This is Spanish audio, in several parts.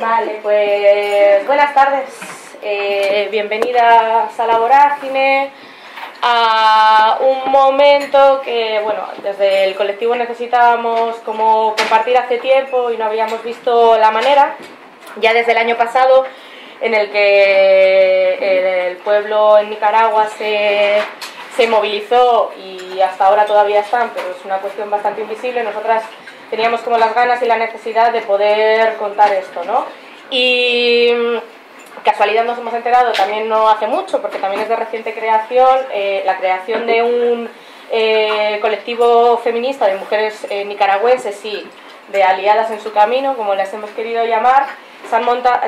Vale, pues buenas tardes. Eh, bienvenidas a la Vorágine, a un momento que, bueno, desde el colectivo necesitábamos como compartir hace tiempo y no habíamos visto la manera. Ya desde el año pasado, en el que el pueblo en Nicaragua se, se movilizó y hasta ahora todavía están, pero es una cuestión bastante invisible, nosotras teníamos como las ganas y la necesidad de poder contar esto, ¿no? Y mm, casualidad nos hemos enterado también no hace mucho, porque también es de reciente creación, eh, la creación de un eh, colectivo feminista de mujeres eh, nicaragüenses y de aliadas en su camino, como las hemos querido llamar, se han,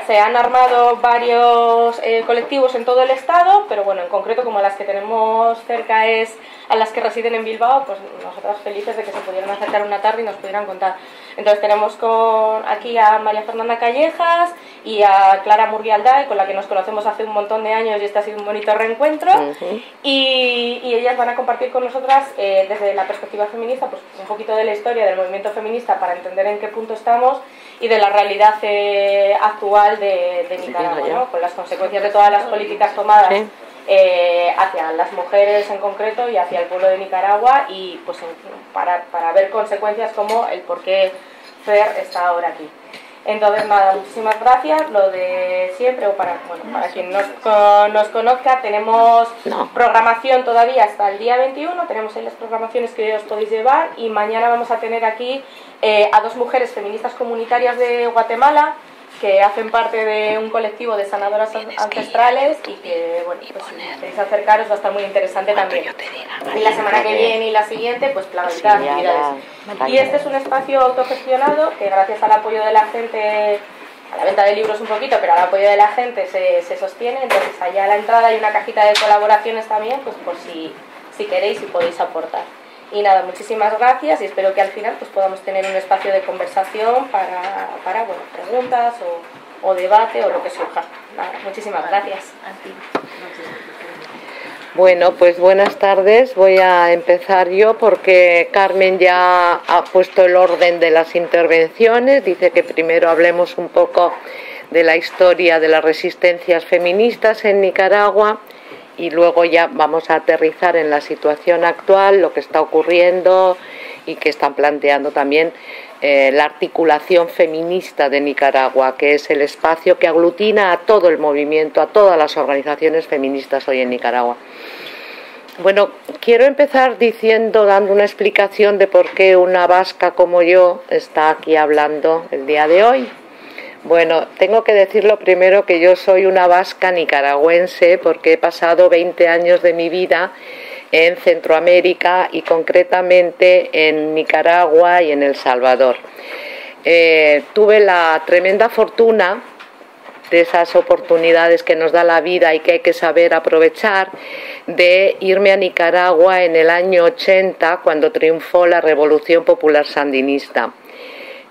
se han armado varios eh, colectivos en todo el estado, pero bueno, en concreto como las que tenemos cerca es a las que residen en Bilbao, pues nosotras felices de que se pudieran acercar una tarde y nos pudieran contar. Entonces tenemos con, aquí a María Fernanda Callejas y a Clara Murguialday, con la que nos conocemos hace un montón de años y este ha sido un bonito reencuentro. y, y, ellas van a compartir con nosotras eh, desde la perspectiva feminista pues un poquito de la historia del movimiento feminista para entender en qué punto estamos y de la realidad eh, actual de, Nicaragua, con las consecuencias de todas las políticas tomadas eh, hacia las mujeres en concreto y hacia el pueblo de Nicaragua y pues para, para ver consecuencias como el por qué Fer está ahora aquí. Entonces, nada, muchísimas gracias. Lo de siempre, o para, bueno, para quien nos, nos conozca, tenemos programación todavía hasta el día 21. Tenemos ahí las programaciones que os podéis llevar. Y mañana vamos a tener aquí eh, a dos mujeres feministas comunitarias de Guatemala que hacen parte de un colectivo de sanadoras ancestrales y que, bueno, pues si queréis acercaros va a estar muy interesante también. Y la semana que viene y la siguiente, pues planificar actividades. Y este es un espacio autogestionado que gracias al apoyo de la gente, a la venta de libros un poquito, pero al apoyo de la gente se, se sostiene, entonces allá a la entrada hay una cajita de colaboraciones también, pues por si, si queréis y podéis aportar. Y nada, muchísimas gracias y espero que al final pues podamos tener un espacio de conversación para, para bueno, preguntas o, o debate o lo que surja. Nada, muchísimas gracias. Bueno, pues buenas tardes. Voy a empezar yo porque Carmen ya ha puesto el orden de las intervenciones. Dice que primero hablemos un poco de la historia de las resistencias feministas en Nicaragua y luego ya vamos a aterrizar en la situación actual, lo que está ocurriendo y que están planteando también eh, la articulación feminista de Nicaragua, que es el espacio que aglutina a todo el movimiento, a todas las organizaciones feministas hoy en Nicaragua. Bueno, quiero empezar diciendo, dando una explicación de por qué una vasca como yo está aquí hablando el día de hoy. Bueno, tengo que decirlo primero que yo soy una vasca nicaragüense porque he pasado 20 años de mi vida en Centroamérica y concretamente en Nicaragua y en El Salvador. Eh, tuve la tremenda fortuna de esas oportunidades que nos da la vida y que hay que saber aprovechar, de irme a Nicaragua en el año 80 cuando triunfó la Revolución Popular Sandinista.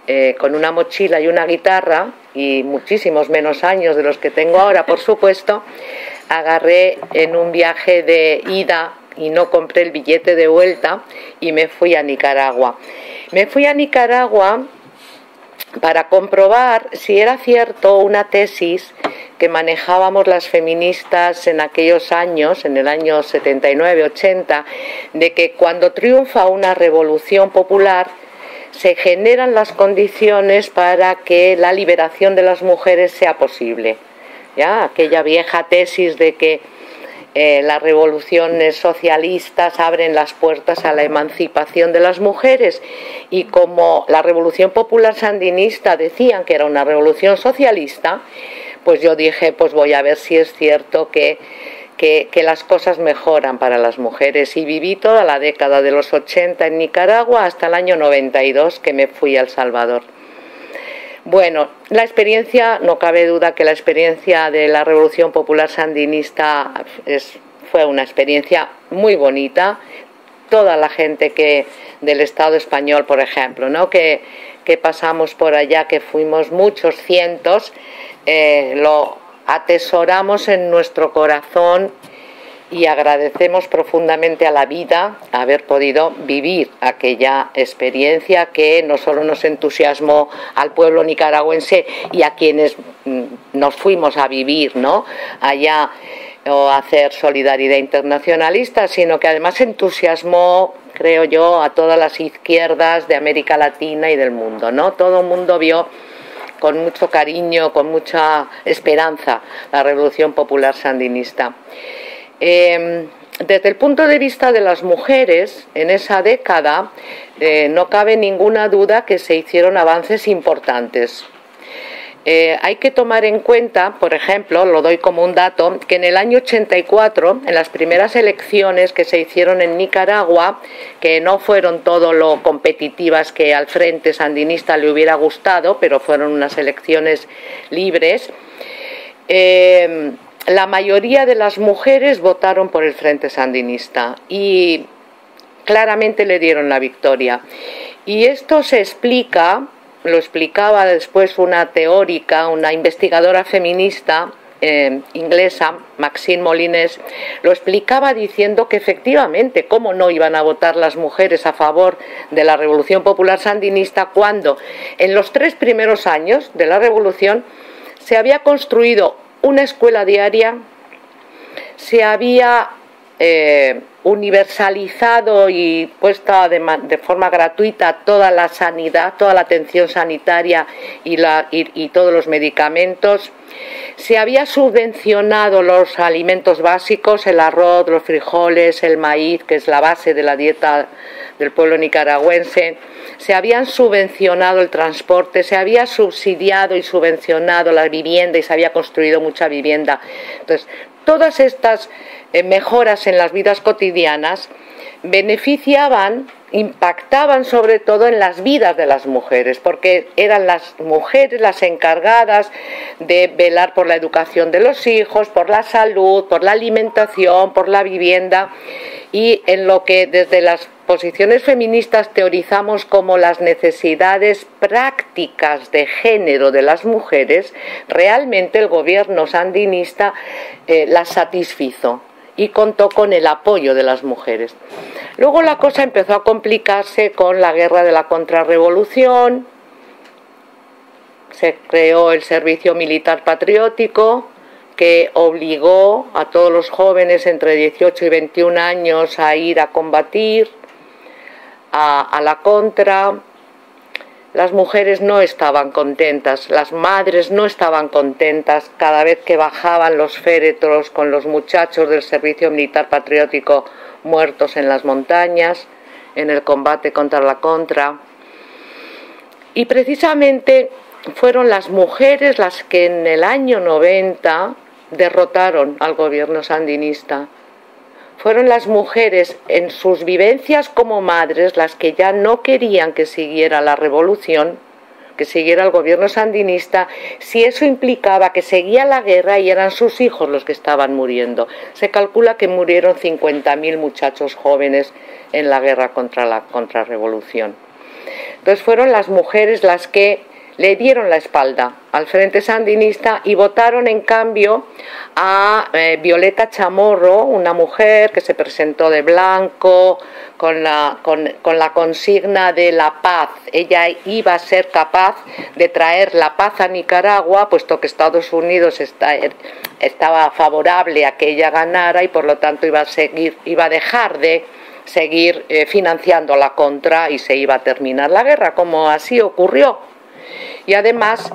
Eh, con una mochila y una guitarra y muchísimos menos años de los que tengo ahora, por supuesto, agarré en un viaje de ida y no compré el billete de vuelta y me fui a Nicaragua. Me fui a Nicaragua para comprobar si era cierto una tesis que manejábamos las feministas en aquellos años, en el año 79-80, de que cuando triunfa una revolución popular, se generan las condiciones para que la liberación de las mujeres sea posible. ¿Ya? Aquella vieja tesis de que eh, las revoluciones socialistas abren las puertas a la emancipación de las mujeres y como la revolución popular sandinista decían que era una revolución socialista, pues yo dije, pues voy a ver si es cierto que que, las cosas mejoran para las mujeres y viví toda la década de los 80 en Nicaragua hasta el año 92 que me fui a El Salvador. Bueno, la experiencia, no cabe duda que la experiencia de la Revolución Popular Sandinista fue una experiencia muy bonita. Toda la gente que del Estado español, por ejemplo, ¿no? que, que pasamos por allá, que fuimos muchos cientos, eh, lo atesoramos en nuestro corazón y agradecemos profundamente a la vida haber podido vivir aquella experiencia que no solo nos entusiasmó al pueblo nicaragüense y a quienes mm, nos fuimos a vivir ¿no? allá o a hacer solidaridad internacionalista, sino que además entusiasmó, creo yo, a todas las izquierdas de América Latina y del mundo. ¿no? Todo el mundo vio con mucho cariño, con mucha esperanza la revolución popular sandinista. Em, desde el punto de vista de las mujeres, en esa década eh, no cabe ninguna duda que se hicieron avances importantes. Eh, hay que tomar en cuenta, por ejemplo, lo doy como un dato, que en el año 84, en las primeras elecciones que se hicieron en Nicaragua, que no fueron todo lo competitivas que al Frente Sandinista le hubiera gustado, pero fueron unas elecciones libres, eh, la mayoría de las mujeres votaron por el Frente Sandinista y claramente le dieron la victoria. Y esto se explica, lo explicaba después una teórica, una investigadora feminista eh, inglesa, Maxine Molines, lo explicaba diciendo que efectivamente, ¿cómo no iban a votar las mujeres a favor de la Revolución Popular Sandinista cuando en los tres primeros años de la Revolución se había construido una escuela diaria, se había eh, universalizado y puesta de, forma gratuita toda la sanidad, toda la atención sanitaria y, todos los medicamentos. Se había subvencionado los alimentos básicos, el arroz, los frijoles, el maíz, que es la base de la dieta del pueblo nicaragüense se habían subvencionado el transporte, se había subsidiado y subvencionado la vivienda y se había construido mucha vivienda. Entonces, todas estas eh, mejoras en las vidas cotidianas beneficiaban, impactaban sobre todo en las vidas de las mujeres, porque eran las mujeres las encargadas de velar por la educación de los hijos, por la salud, por la alimentación, por la vivienda y en lo que desde las posiciones feministas teorizamos como las necesidades prácticas de género de las mujeres, realmente el gobierno sandinista eh, las satisfizo y contó con el apoyo de las mujeres. Luego la cosa empezó a complicarse con la guerra de la contrarrevolución, se creó el servicio militar patriótico, que obligó a todos los jóvenes entre 18 y 21 años a ir a combatir, a, la contra. Las mujeres no estaban contentas, las madres no estaban contentas cada vez que bajaban los féretros con los muchachos del servicio militar patriótico muertos en las montañas, en el combate contra la contra. Y precisamente fueron las mujeres las que en el año 90 derrotaron al gobierno sandinista. Fueron las mujeres en sus vivencias como madres las que ya no querían que siguiera la revolución, que siguiera el gobierno sandinista, si eso implicaba que seguía la guerra y eran sus hijos los que estaban muriendo. Se calcula que murieron 50.000 muchachos jóvenes en la guerra contra la contrarrevolución. Entonces fueron las mujeres las que le dieron la espalda al Frente Sandinista y votaron en cambio a eh, Violeta Chamorro, una mujer que se presentó de blanco con la, con, la consigna de la paz. Ella iba a ser capaz de traer la paz a Nicaragua, puesto que Estados Unidos estaba favorable a que ella ganara y por lo tanto iba a seguir, iba a dejar de seguir eh, financiando la contra y se iba a terminar la guerra, como así ocurrió. Y además,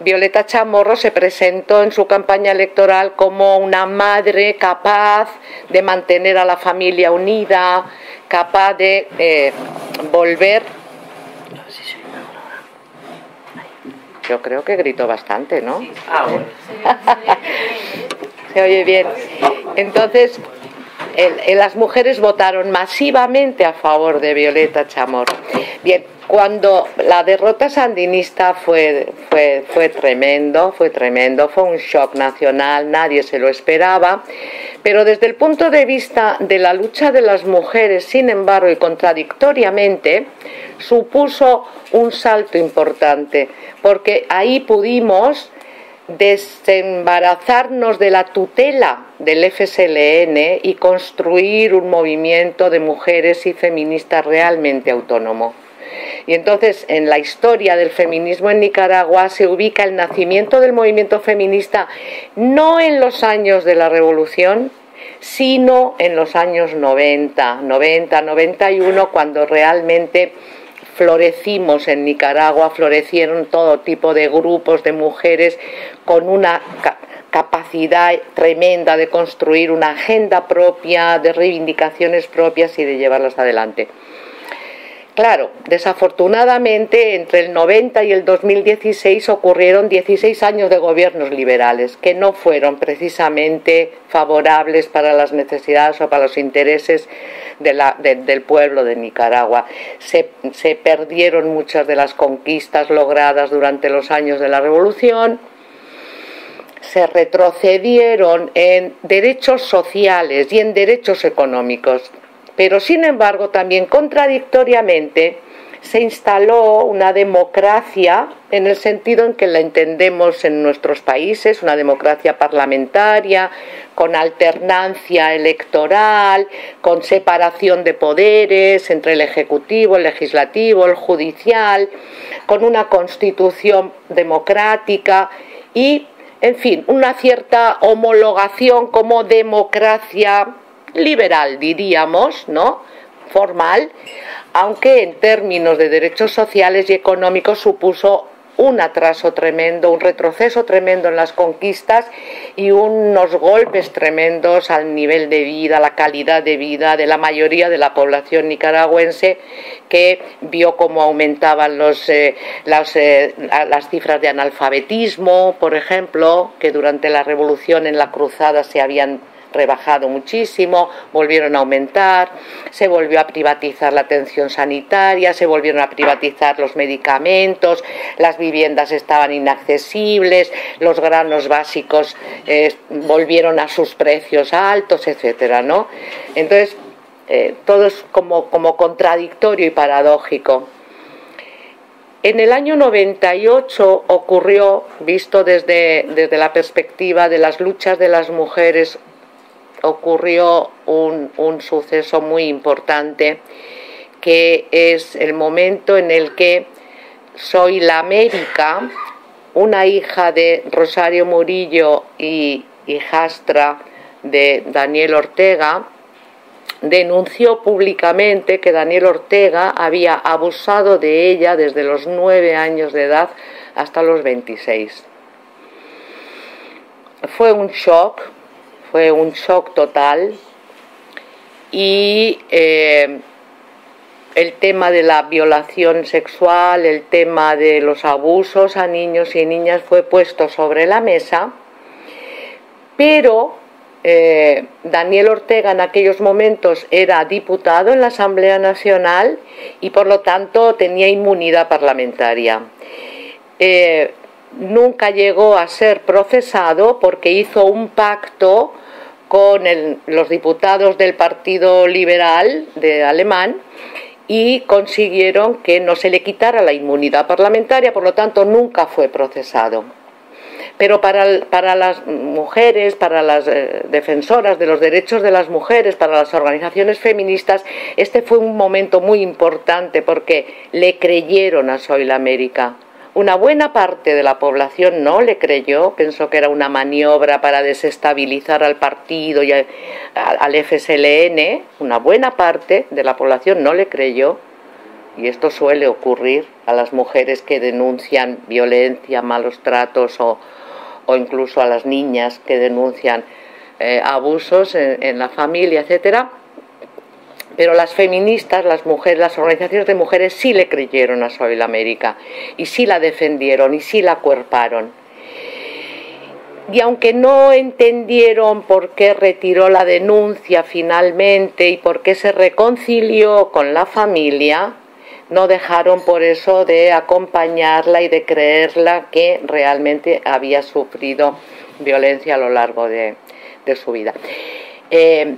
Violeta Chamorro se presentó en su campaña electoral como una madre capaz de mantener a la familia unida, capaz de eh, volver. Yo creo que gritó bastante, ¿no? Ah, se oye bien. Entonces, las mujeres votaron masivamente a favor de Violeta Chamorro. Bien, cuando la derrota sandinista fue, fue, fue tremendo, fue tremendo, fue un shock nacional, nadie se lo esperaba, pero desde el punto de vista de la lucha de las mujeres, sin embargo, y contradictoriamente, supuso un salto importante, porque ahí pudimos desembarazarnos de la tutela del FSLN y construir un movimiento de mujeres y feministas realmente autónomo. Y entonces en la historia del feminismo en Nicaragua se ubica el nacimiento del movimiento feminista no en los años de la revolución, sino en los años 90, 90, 91, cuando realmente florecimos en Nicaragua, florecieron todo tipo de grupos de mujeres con una capacidad tremenda de construir una agenda propia, de reivindicaciones propias y de llevarlas adelante. Claro, desafortunadamente entre el 90 y el 2016 ocurrieron 16 años de gobiernos liberales que no fueron precisamente favorables para las necesidades o para los intereses del pueblo de Nicaragua. Se, se perdieron muchas de las conquistas logradas durante los años de la revolución, se retrocedieron en derechos sociales y en derechos económicos pero sin embargo también contradictoriamente se instaló una democracia en el sentido en que la entendemos en nuestros países, una democracia parlamentaria, con alternancia electoral, con separación de poderes entre el Ejecutivo, el Legislativo, el Judicial, con una constitución democrática y, en fin, una cierta homologación como democracia liberal, diríamos, ¿no? Formal, aunque en términos de derechos sociales y económicos supuso un atraso tremendo, un retroceso tremendo en las conquistas y unos golpes tremendos al nivel de vida, la calidad de vida de la mayoría de la población nicaragüense que vio cómo aumentaban los, eh, las, eh, las cifras de analfabetismo, por ejemplo, que durante la revolución en la cruzada se habían rebajado muchísimo, volvieron a aumentar, se volvió a privatizar la atención sanitaria, se volvieron a privatizar los medicamentos, las viviendas estaban inaccesibles, los granos básicos eh, volvieron a sus precios altos, etcétera, ¿no? Entonces, eh, todo es como, contradictorio y paradójico. En el año 98 ocurrió, visto desde, la perspectiva de las luchas de las mujeres ocurrió un, suceso muy importante que es el momento en el que Soy la América, una hija de Rosario Murillo y hijastra de Daniel Ortega, denunció públicamente que Daniel Ortega había abusado de ella desde los nueve años de edad hasta los 26. Fue un shock fue un shock total y eh, el tema de la violación sexual, el tema de los abusos a niños y niñas fue puesto sobre la mesa, pero eh, Daniel Ortega en aquellos momentos era diputado en la Asamblea Nacional y por lo tanto tenía inmunidad parlamentaria. Eh, nunca llegó a ser procesado porque hizo un pacto con los diputados del Partido Liberal de Alemán y consiguieron que no se le quitara la inmunidad parlamentaria, por lo tanto nunca fue procesado. Pero para, para las mujeres, para las eh, defensoras de los derechos de las mujeres, para las organizaciones feministas, este fue un momento muy importante porque le creyeron a Soy la América una buena parte de la población no le creyó, pensó que era una maniobra para desestabilizar al partido y al FSLN. Una buena parte de la población no le creyó. Y esto suele ocurrir a las mujeres que denuncian violencia, malos tratos o, incluso a las niñas que denuncian eh, abusos en la familia, etcétera pero las feministas, las mujeres, las organizaciones de mujeres sí le creyeron a la América y sí la defendieron y sí la cuerparon. Y aunque no entendieron por qué retiró la denuncia finalmente y por qué se reconcilió con la familia, no dejaron por eso de acompañarla y de creerla que realmente había sufrido violencia a lo largo de, su vida. Eh,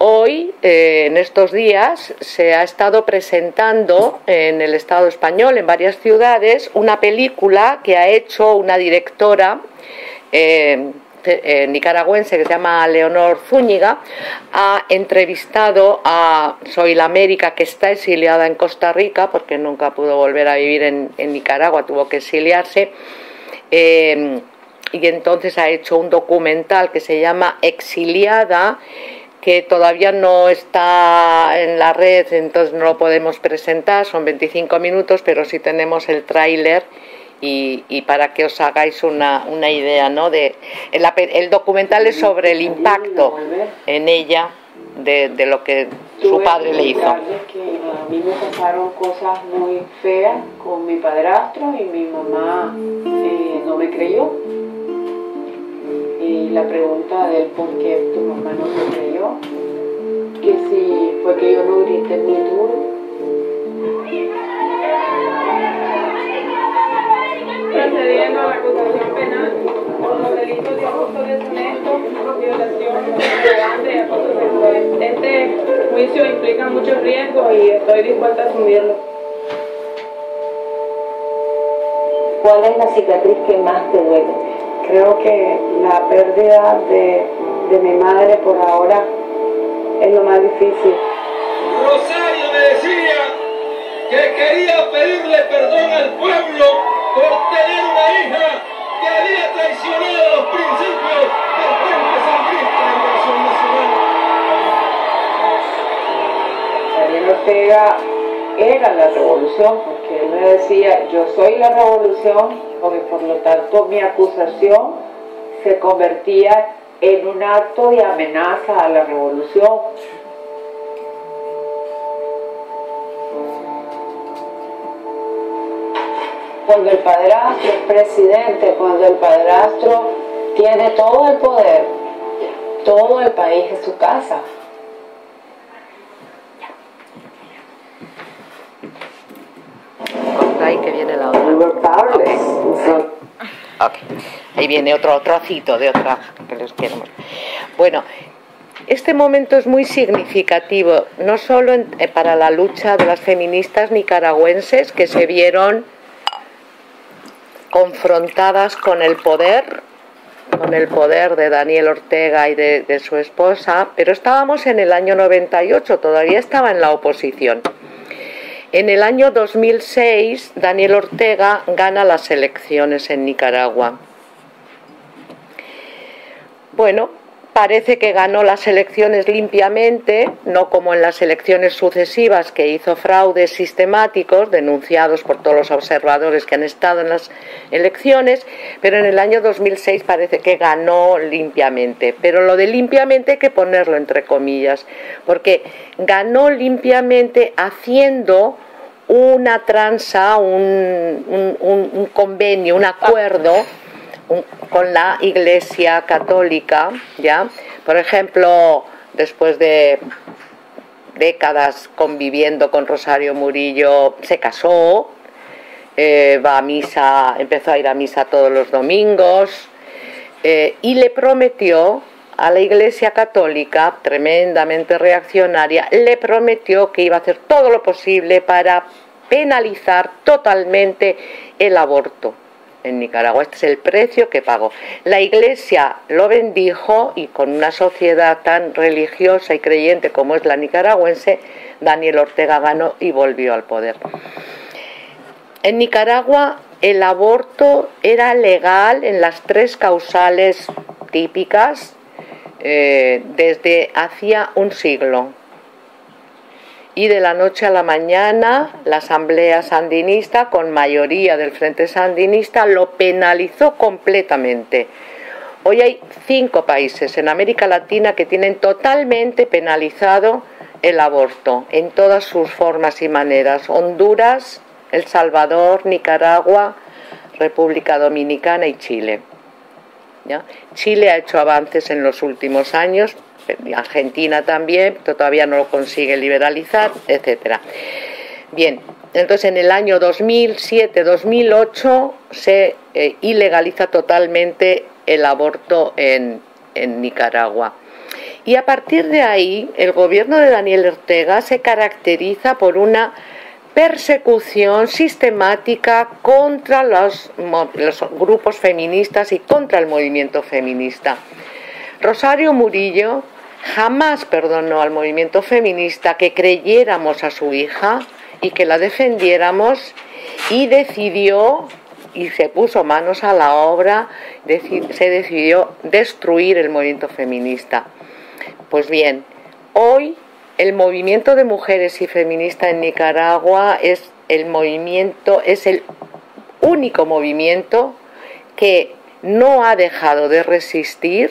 Hoy, eh, en estos días, se ha estado presentando en el Estado español, en varias ciudades, una película que ha hecho una directora eh, eh, nicaragüense que se llama Leonor Zúñiga. Ha entrevistado a Soy la América, que está exiliada en Costa Rica, porque nunca pudo volver a vivir en, Nicaragua, tuvo que exiliarse y entonces ha hecho un documental que se llama Exiliada que todavía no está en la red, entonces no lo podemos presentar, son 25 minutos, pero sí tenemos el tráiler y, y, para que os hagáis una, una idea, ¿no? De, el, el, documental es sobre el impacto en ella de, de lo que su padre le hizo. Que a mí me pasaron cosas muy feas con mi padrastro y mi mamá eh, no me creyó y la pregunta del por qué tu mamá no se creyó, que si fue que yo no grité muy duro. Procediendo a la acusación penal por los delitos de abuso deshonesto, violación, y acoso sexual. Este juicio implica muchos riesgos y estoy dispuesta a asumirlo. ¿Cuál es la cicatriz que más te duele? Creo que la pérdida de, de mi madre por ahora es lo más difícil. Rosario me decía que quería pedirle perdón al pueblo por tener una hija que había traicionado los principios del Frente Sandinista de Nación Nacional. Daniel Ortega era la revolución, porque él me decía, yo soy la revolución porque por lo tanto mi acusación se convertía en un acto de amenaza a la revolución. Cuando el padrastro es presidente, cuando el padrastro tiene todo el poder, todo el país es su casa. ahí que viene la otra. Ahí viene otro trocito de otra que les quiero Bueno, este momento es muy significativo, no solo eh, para la lucha de las feministas nicaragüenses que se vieron confrontadas con el poder, con el poder de Daniel Ortega y de, de su esposa, pero estábamos en el año 98, todavía estaba en la oposición. En el año 2006, Daniel Ortega gana las elecciones en Nicaragua. Bueno, parece que ganó las elecciones limpiamente, no como en las elecciones sucesivas que hizo fraudes sistemáticos denunciados por todos los observadores que han estado en las elecciones, pero en el año 2006 parece que ganó limpiamente. Pero lo de limpiamente hay que ponerlo entre comillas, porque ganó limpiamente haciendo una tranza, un, convenio, un acuerdo con la Iglesia Católica, ¿ya? Por ejemplo, después de décadas conviviendo con Rosario Murillo, se casó, eh, va a misa, empezó a ir a misa todos los domingos eh, y le prometió a la Iglesia Católica, tremendamente reaccionaria, le prometió que iba a hacer todo lo posible para penalizar totalmente el aborto en Nicaragua. Este es el precio que pagó. La Iglesia lo bendijo y con una sociedad tan religiosa y creyente como es la nicaragüense, Daniel Ortega ganó y volvió al poder. En Nicaragua el aborto era legal en las tres causales típicas eh, desde hacía un siglo y de la noche a la mañana la Asamblea Sandinista, con mayoría del Frente Sandinista, lo penalizó completamente. Hoy hay cinco países en América Latina que tienen totalmente penalizado el aborto en todas sus formas y maneras. Honduras, El Salvador, Nicaragua, República Dominicana y Chile. Chile ha hecho avances en los últimos años, Argentina también, todavía no lo consigue liberalizar, etcétera. Bien, entonces en el año 2007-2008 se eh, ilegaliza totalmente el aborto en, Nicaragua. Y a partir de ahí, el gobierno de Daniel Ortega se caracteriza por una persecución sistemática contra los, grupos feministas y contra el movimiento feminista. Rosario Murillo jamás perdonó al movimiento feminista que creyéramos a su hija y que la defendiéramos y decidió y se puso manos a la obra, se decidió destruir el movimiento feminista. Pues bien, hoy el movimiento de mujeres y feministas en Nicaragua es el movimiento, es el único movimiento que no ha dejado de resistir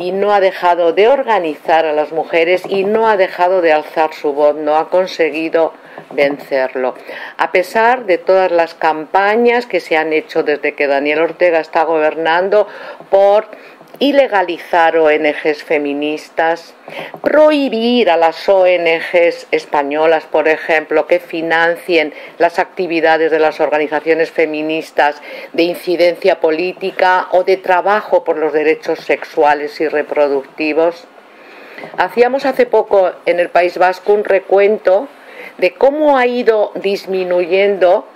y no ha dejado de organizar a las mujeres y no ha dejado de alzar su voz, no ha conseguido vencerlo. A pesar de todas las campañas que se han hecho desde que Daniel Ortega está gobernando por ilegalizar ONGs feministas, prohibir a las ONGs españolas, por ejemplo, que financien las actividades de las organizaciones feministas de incidencia política o de trabajo por los derechos sexuales y reproductivos. Hacíamos hace poco en el País Vasco un recuento de cómo ha ido disminuyendo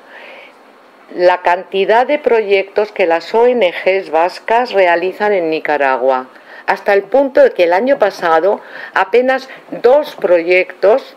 la cantidad de proyectos que las ONGs vascas realizan en Nicaragua, hasta el punto de que el año pasado apenas dos proyectos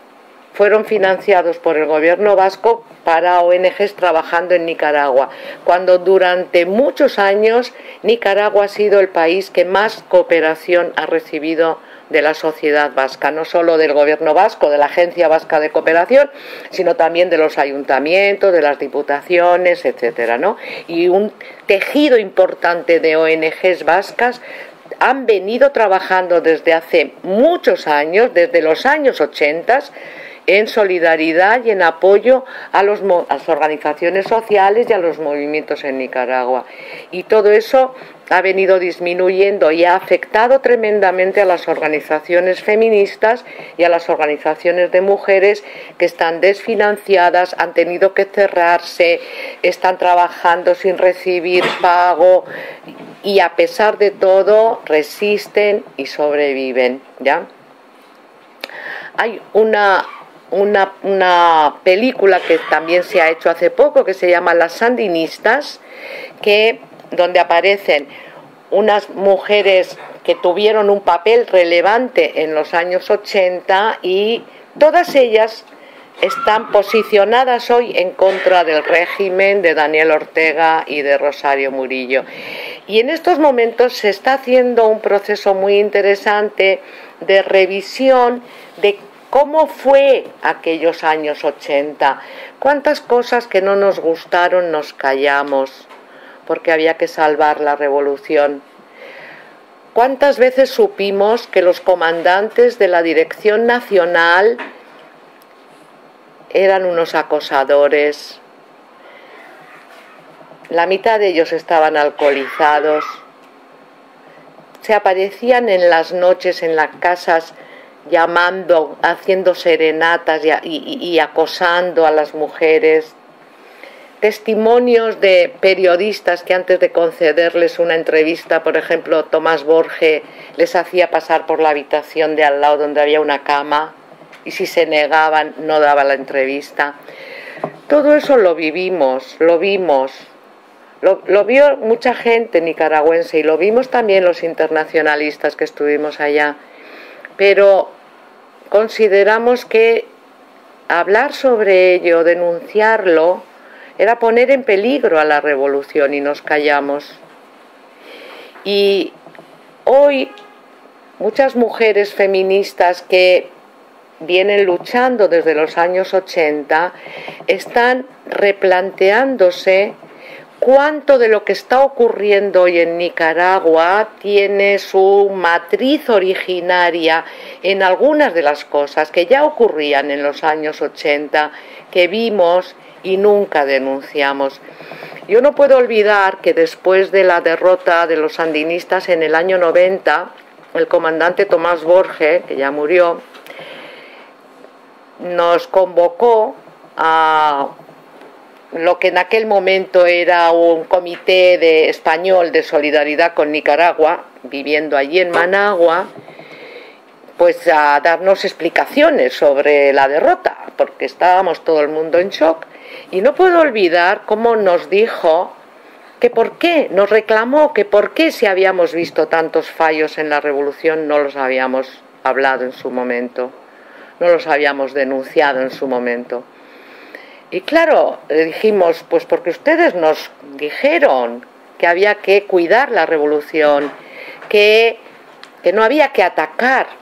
fueron financiados por el gobierno vasco para ONGs trabajando en Nicaragua, cuando durante muchos años Nicaragua ha sido el país que más cooperación ha recibido de la sociedad vasca, no solo del gobierno vasco, de la Agencia Vasca de Cooperación, sino también de los ayuntamientos, de las diputaciones, etcétera, ¿no? Y un tejido importante de ONGs vascas han venido trabajando desde hace muchos años, desde los años 80, en solidaridad y en apoyo a, los, a, las organizaciones sociales y a los movimientos en Nicaragua. Y todo eso ha venido disminuyendo y ha afectado tremendamente a las organizaciones feministas y a las organizaciones de mujeres que están desfinanciadas, han tenido que cerrarse, están trabajando sin recibir pago y a pesar de todo resisten y sobreviven, ¿ya? Hay una una, una, película que también se ha hecho hace poco que se llama Las Sandinistas, que donde aparecen unas mujeres que tuvieron un papel relevante en los años 80 y todas ellas están posicionadas hoy en contra del régimen de Daniel Ortega y de Rosario Murillo. Y en estos momentos se está haciendo un proceso muy interesante de revisión de cómo fue aquellos años 80, cuántas cosas que no nos gustaron nos callamos porque había que salvar la revolución. ¿Cuántas veces supimos que los comandantes de la Dirección Nacional eran unos acosadores? La mitad de ellos estaban alcoholizados. Se aparecían en las noches en las casas llamando, haciendo serenatas y, acosando a las mujeres testimonios de periodistas que antes de concederles una entrevista, por ejemplo, Tomás Borge les hacía pasar por la habitación de al lado donde había una cama y si se negaban no daba la entrevista. Todo eso lo vivimos, lo vimos, lo, lo vio mucha gente nicaragüense y lo vimos también los internacionalistas que estuvimos allá, pero consideramos que hablar sobre ello, denunciarlo, era poner en peligro a la revolución y nos callamos. Y hoy muchas mujeres feministas que vienen luchando desde los años 80 están replanteándose cuánto de lo que está ocurriendo hoy en Nicaragua tiene su matriz originaria en algunas de las cosas que ya ocurrían en los años 80, que vimos y nunca denunciamos. Yo no puedo olvidar que después de la derrota de los sandinistas en el año 90, el comandante Tomás Borge, que ya murió, nos convocó a lo que en aquel momento era un comité de español de solidaridad con Nicaragua, viviendo allí en Managua, pues a darnos explicaciones sobre la derrota, porque estábamos todo el mundo en shock. Y no puedo olvidar cómo nos dijo que por qué, nos reclamó que por qué si habíamos visto tantos fallos en la revolución no los habíamos hablado en su momento, no los habíamos denunciado en su momento. Y claro, le dijimos, pues porque ustedes nos dijeron que había que cuidar la revolución, que, que no había que atacar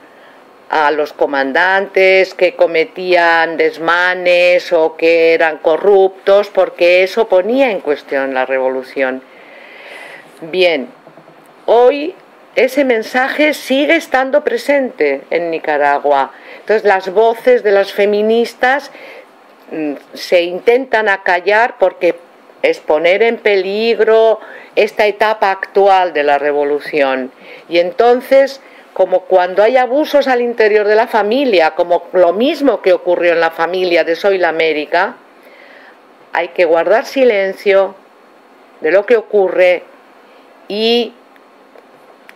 a los comandantes que cometían desmanes o que eran corruptos, porque eso ponía en cuestión la revolución. Bien, hoy ese mensaje sigue estando presente en Nicaragua. Entonces las voces de las feministas mm, se intentan acallar porque es poner en peligro esta etapa actual de la revolución. Y entonces como cuando hay abusos al interior de la familia, como lo mismo que ocurrió en la familia de Soy la América, hay que guardar silencio de lo que ocurre y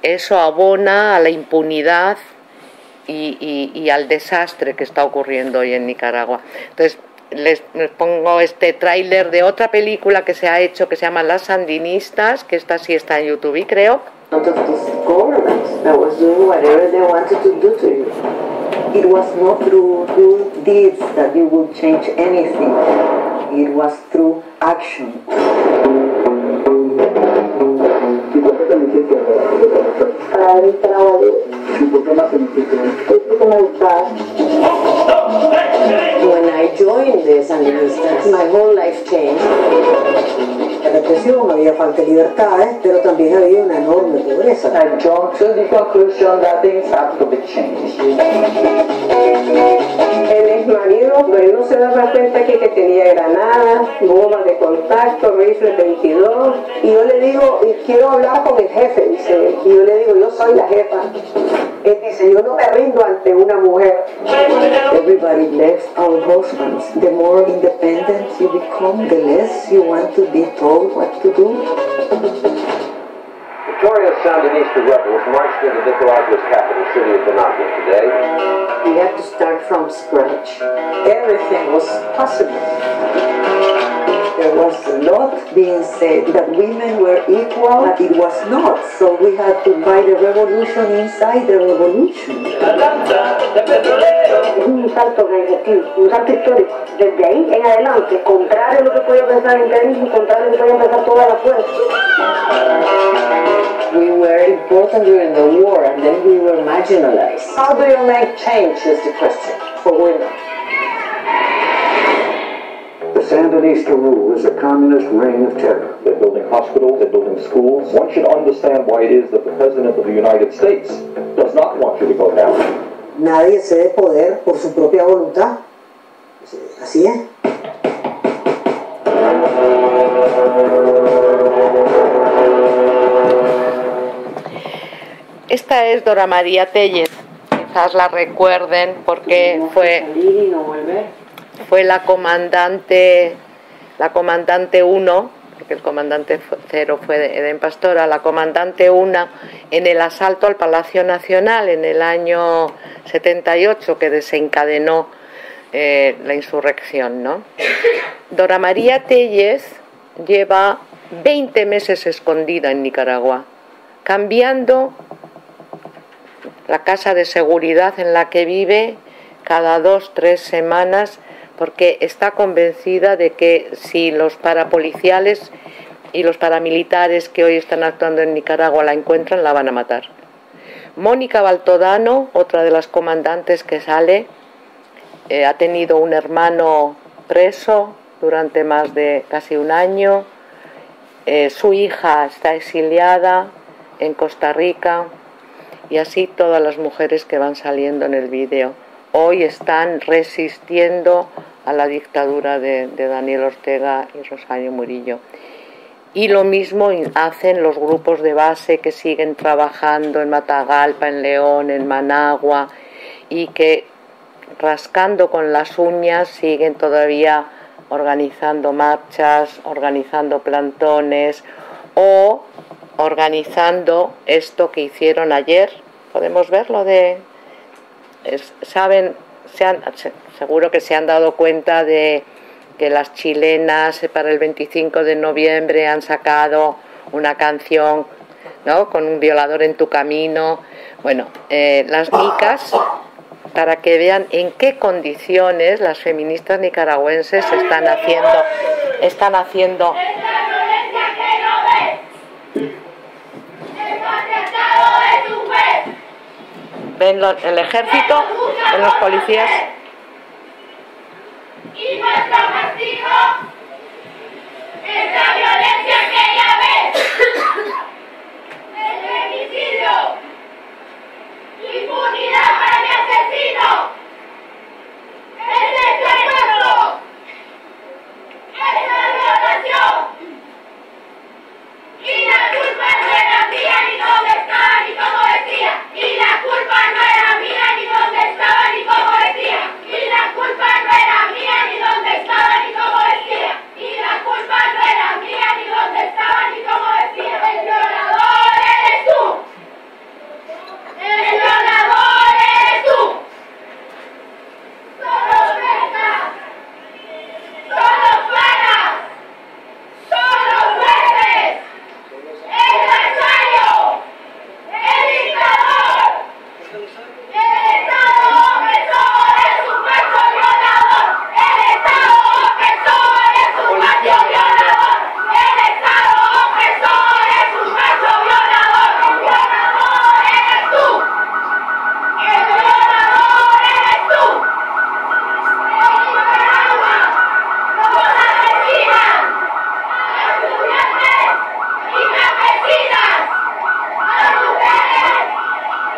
eso abona a la impunidad y, al desastre que está ocurriendo hoy en Nicaragua. Entonces, les, pongo este tráiler de otra película que se ha hecho que se llama Las Sandinistas, que esta sí está en YouTube, creo, government that was doing whatever they wanted to do to you. It was not through good deeds that you would change anything. It was through action. When I joined the Sandinistas, my whole life changed. represión, había falta de libertades, pero también había una enorme pobreza. I jumped to the conclusion that things have to be changed. El ex marido, pero no se daba cuenta que, que tenía granadas, bombas de contacto, rifle 22, y yo le digo, quiero hablar con el jefe, dice y yo le digo, yo soy la jefa. Él dice, yo no me rindo ante una mujer. Everybody left our husbands. The more independent you become, the less you want to be told what to do. Victoria's Sandinista rebels marched into Nicaragua's capital city of Managua today. We had to start from scratch. Everything was possible. There was a lot being said that women were equal, but it was not. So we had to fight the revolution inside the revolution. Un salto negativo, un salto histórico. Desde ahí en adelante, contrario a lo que podía pensar el imperialismo, contrario a lo que podía pensar toda la fuerza. We were important during the war and then we were marginalized. How do you make change is the question for women. Sandinista rule is a communist reign of terror. They're building hospitals, they're building schools. One should understand why it is that the President of the United States does not want you to go down. Nadie cede poder por su propia voluntad. Así es. Esta es Dora María Tellez. Quizás la recuerden porque fue fue la comandante, la comandante 1, porque el comandante 0 fue Eden Pastora, la comandante 1 en el asalto al Palacio Nacional en el año 78 que desencadenó eh, la insurrección. ¿no? Dora María Tellez lleva 20 meses escondida en Nicaragua, cambiando la casa de seguridad en la que vive cada dos, tres semanas porque está convencida de que si los parapoliciales y los paramilitares que hoy están actuando en Nicaragua la encuentran, la van a matar. Mónica Baltodano, otra de las comandantes que sale, eh, ha tenido un hermano preso durante más de casi un año. Eh, su hija está exiliada en Costa Rica y así todas las mujeres que van saliendo en el vídeo hoy están resistiendo a la dictadura de, Daniel Ortega y Rosario Murillo. Y lo mismo hacen los grupos de base que siguen trabajando en Matagalpa, en León, en Managua y que rascando con las uñas siguen todavía organizando marchas, organizando plantones o organizando esto que hicieron ayer. Podemos verlo de saben, se han, seguro que se han dado cuenta de que las chilenas para el 25 de noviembre han sacado una canción ¿no? con un violador en tu camino. Bueno, eh, las nicas, para que vean en qué condiciones las feministas nicaragüenses están haciendo, están haciendo ven el ejército, ven los policías. Y nuestro castigo es la violencia que ella ve. El femicidio. Impunidad para el asesino. El secuestro. Es la violación. El violador eres tú. El violador eres tú. Solo venga. Solo para. Solo jueces. El adversario. El dictador. El Estado opresor es un macho violador. El Estado opresor es un macho violador. El Estado opresor es un macho violador. El violador eres tú. El violador eres tú. En Nicaragua nos asesinan a estudiantes y campesinas, a mujeres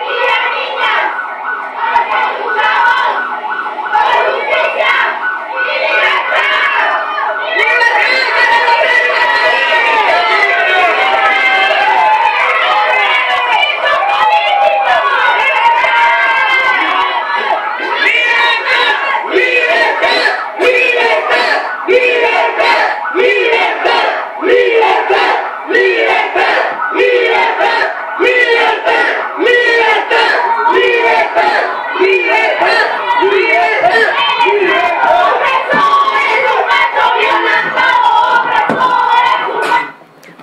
y a niñas, porque luchamos por justicia y libertad.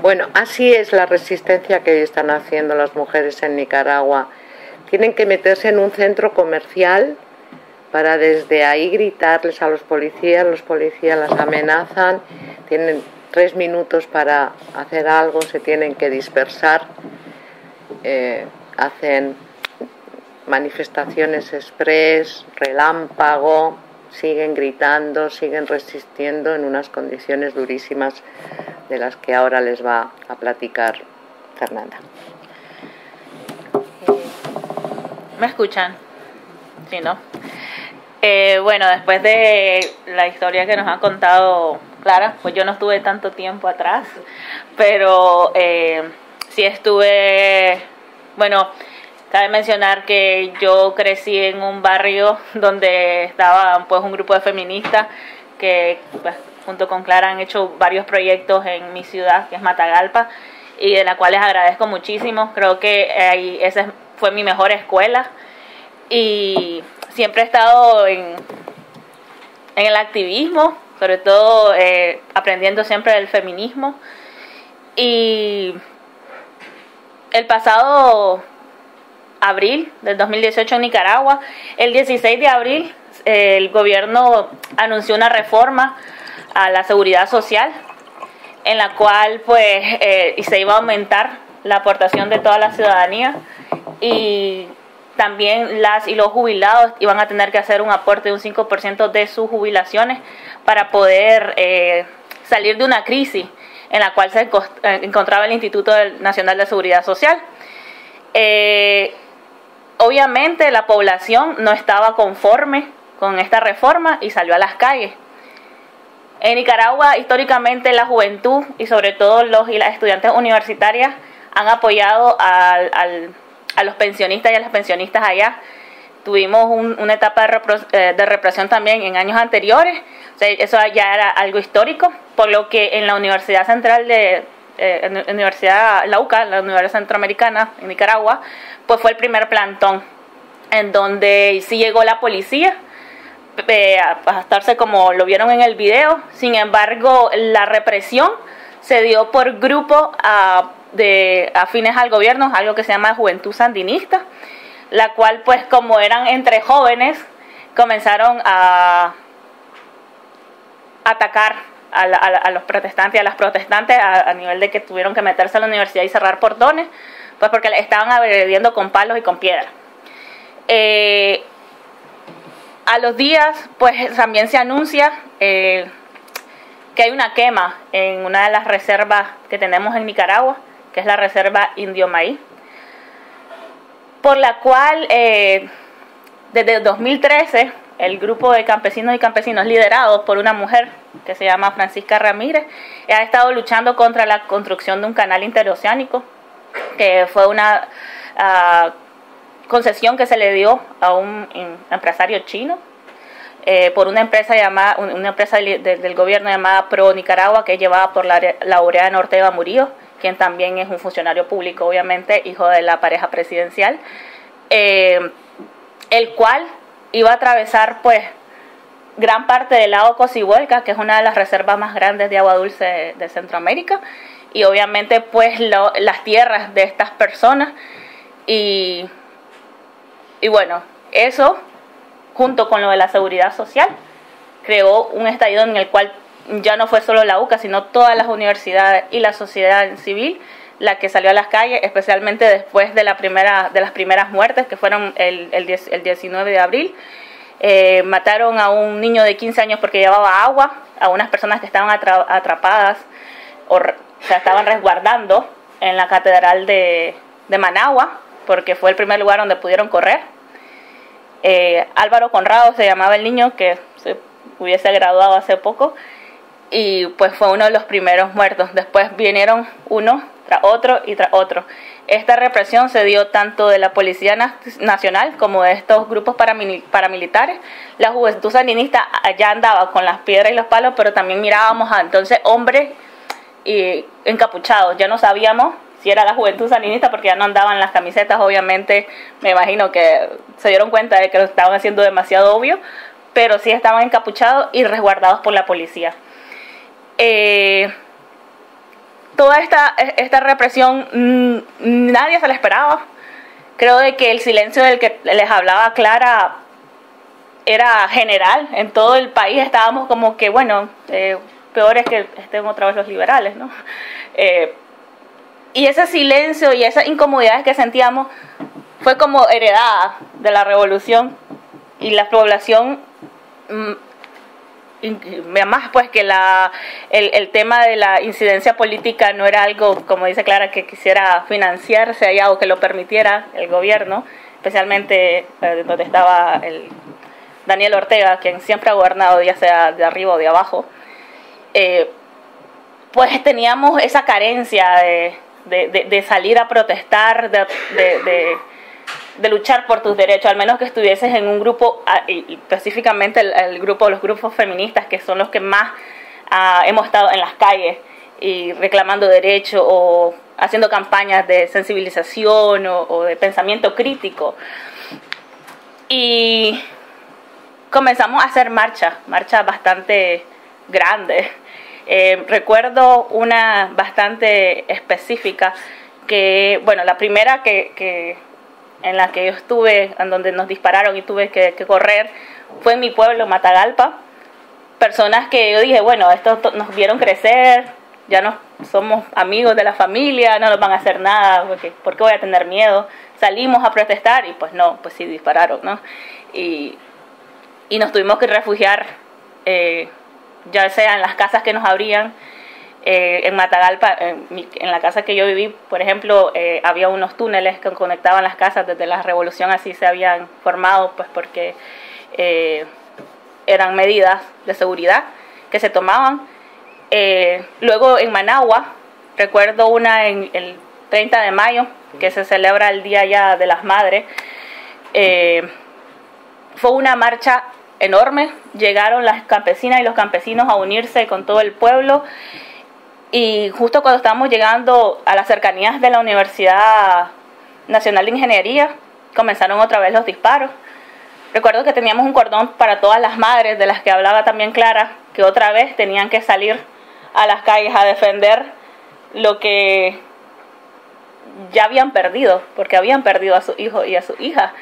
Bueno, es la resistencia que están haciendo las mujeres en Nicaragua. Tienen que meterse en un centro comercial para desde ahí gritarles a los policías, los policías las amenazan, tienen tres minutos para hacer algo, se tienen que dispersar, eh, hacen manifestaciones express, relámpago, siguen gritando, siguen resistiendo en unas condiciones durísimas de las que ahora les va a platicar Fernanda. ¿Me escuchan? Sí, ¿no? Eh, bueno, después de la historia que nos ha contado Clara, pues yo no estuve tanto tiempo atrás, pero eh, sí estuve, bueno, cabe mencionar que yo crecí en un barrio donde estaba pues un grupo de feministas que pues, junto con Clara han hecho varios proyectos en mi ciudad, que es Matagalpa, y de la cual les agradezco muchísimo. Creo que ahí esa fue mi mejor escuela y siempre he estado en, en el activismo, sobre todo eh, aprendiendo siempre del feminismo. Y el pasado abril del 2018 en Nicaragua, el 16 de abril eh, el gobierno anunció una reforma a la seguridad social en la cual pues eh, se iba a aumentar la aportación de toda la ciudadanía y también las y los jubilados iban a tener que hacer un aporte de un 5% de sus jubilaciones para poder eh, salir de una crisis en la cual se eh, encontraba el Instituto Nacional de Seguridad Social. Eh, obviamente la población no estaba conforme con esta reforma y salió a las calles. En Nicaragua, históricamente, la juventud y sobre todo los y las estudiantes universitarias han apoyado al, a los pensionistas y a las pensionistas allá. Tuvimos un, una etapa de, repro, eh, de, represión también en años anteriores, eso ya era algo histórico, por lo que en la Universidad Central de eh, Universidad la UCA, la Universidad Centroamericana en Nicaragua, pues fue el primer plantón en donde sí llegó la policía eh, a estarse como lo vieron en el video. Sin embargo, la represión se dio por grupos de afines al gobierno, algo que se llama Juventud Sandinista, la cual pues como eran entre jóvenes, comenzaron a atacar a, los protestantes a las protestantes a, nivel de que tuvieron que meterse a la universidad y cerrar portones, pues porque estaban agrediendo con palos y con piedras. Eh, a los días, pues también se anuncia eh, que hay una quema en una de las reservas que tenemos en Nicaragua, que es la reserva Indio Maíz, por la cual eh, desde 2013 el grupo de campesinos y campesinos liderados por una mujer que se llama Francisca Ramírez ha estado luchando contra la construcción de un canal interoceánico, que fue una ah, concesión que se le dio a un empresario chino eh, por una empresa llamada una empresa del gobierno llamada Pro Nicaragua que es llevada por la Laureano Ortega Murillo quien también es un funcionario público obviamente hijo de la pareja presidencial eh, el cual iba a atravesar pues gran parte del lago Cocihuelca, que es una de las reservas más grandes de agua dulce de, Centroamérica, y obviamente pues las tierras de estas personas. Y, y bueno, eso junto con lo de la seguridad social creó un estallido en el cual ya no fue solo la UCA, sino todas las universidades y la sociedad civil la que salió a las calles, especialmente después de, la primera, de las primeras muertes, que fueron el, el, 19 de abril. Eh, mataron a un niño de 15 años porque llevaba agua, a unas personas que estaban atrapadas o se estaban resguardando en la catedral de, de, Managua, porque fue el primer lugar donde pudieron correr. Eh, Álvaro Conrado se llamaba el niño que se hubiese graduado hace poco y pues fue uno de los primeros muertos. Después vinieron uno tras otro y tras otro. Esta represión se dio tanto de la Policía Nacional como de estos grupos paramilitares. La juventud sandinista allá andaba con las piedras y los palos, pero también mirábamos a entonces hombres y encapuchados. Ya no sabíamos si era la juventud sandinista porque ya no andaban las camisetas, obviamente me imagino que se dieron cuenta de que lo estaban haciendo demasiado obvio, pero sí estaban encapuchados y resguardados por la policía. Eh, toda esta, esta represión mm, nadie se la esperaba. Creo de que el silencio del que les hablaba Clara era general. En todo el país estábamos como que, bueno, eh, peor es que estén otra vez los liberales, ¿no? Eh, y ese silencio y esas incomodidades que sentíamos fue como heredada de la revolución. Y la población mm, más pues que la, el, tema de la incidencia política no era algo, como dice Clara, que quisiera financiarse allá o que lo permitiera el gobierno, especialmente eh, donde estaba el Daniel Ortega, quien siempre ha gobernado ya sea de arriba o de abajo, eh, pues teníamos esa carencia de, de salir a protestar, de de luchar por tus derechos, al menos que estuvieses en un grupo, ah, específicamente el, grupo, los grupos feministas, que son los que más ah, hemos estado en las calles y reclamando derechos o haciendo campañas de sensibilización o, de pensamiento crítico. Y comenzamos a hacer marchas, marchas bastante grandes. Eh, recuerdo una bastante específica que, bueno, la primera que en la que yo estuve, en donde nos dispararon y tuve que, correr, fue en mi pueblo, Matagalpa. Personas que yo dije, bueno, estos nos vieron crecer, ya no somos amigos de la familia, no nos van a hacer nada, porque ¿por qué voy a tener miedo? Salimos a protestar y pues no, pues sí dispararon, ¿no? Y, y nos tuvimos que refugiar, eh, ya sea en las casas que nos abrían, eh, en Matagalpa, en, la casa que yo viví, por ejemplo, eh, había unos túneles que conectaban las casas desde la revolución, así se habían formado, pues porque eh, eran medidas de seguridad que se tomaban. luego en Managua, recuerdo una en el 30 de mayo, que se celebra el Día ya de las Madres, fue una marcha enorme, llegaron las campesinas y los campesinos a unirse con todo el pueblo y justo cuando estábamos llegando a las cercanías de la Universidad Nacional de Ingeniería, comenzaron otra vez los disparos. Recuerdo que teníamos un cordón para todas las madres de las que hablaba también Clara, que otra vez tenían que salir a las calles a defender lo que ya habían perdido, porque habían perdido a su hijo y a su hija.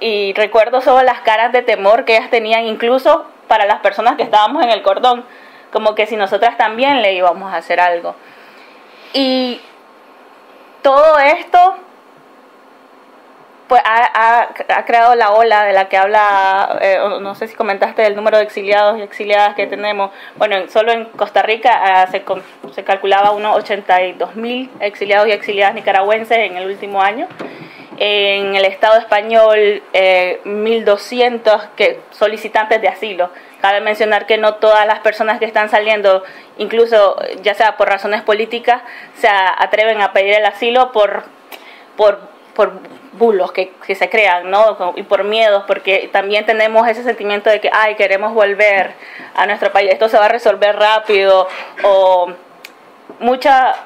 Y recuerdo solo las caras de temor que ellas tenían, incluso para las personas que estábamos en el cordón, como que si nosotras también le íbamos a hacer algo. Y todo esto pues ha, ha, creado la ola de la que habla, eh, no sé si comentaste el número de exiliados y exiliadas que tenemos. Bueno, solo en Costa Rica uh, se, se, calculaba unos 82 mil exiliados y exiliadas nicaragüenses en el último año. En el Estado español, eh, 1.200 que, solicitantes de asilo. Cabe mencionar que no todas las personas que están saliendo, incluso ya sea por razones políticas, se atreven a pedir el asilo por, por, por bulos que, que, se crean, ¿no? Y por miedos, porque también tenemos ese sentimiento de que, ay, queremos volver a nuestro país, esto se va a resolver rápido, o mucha,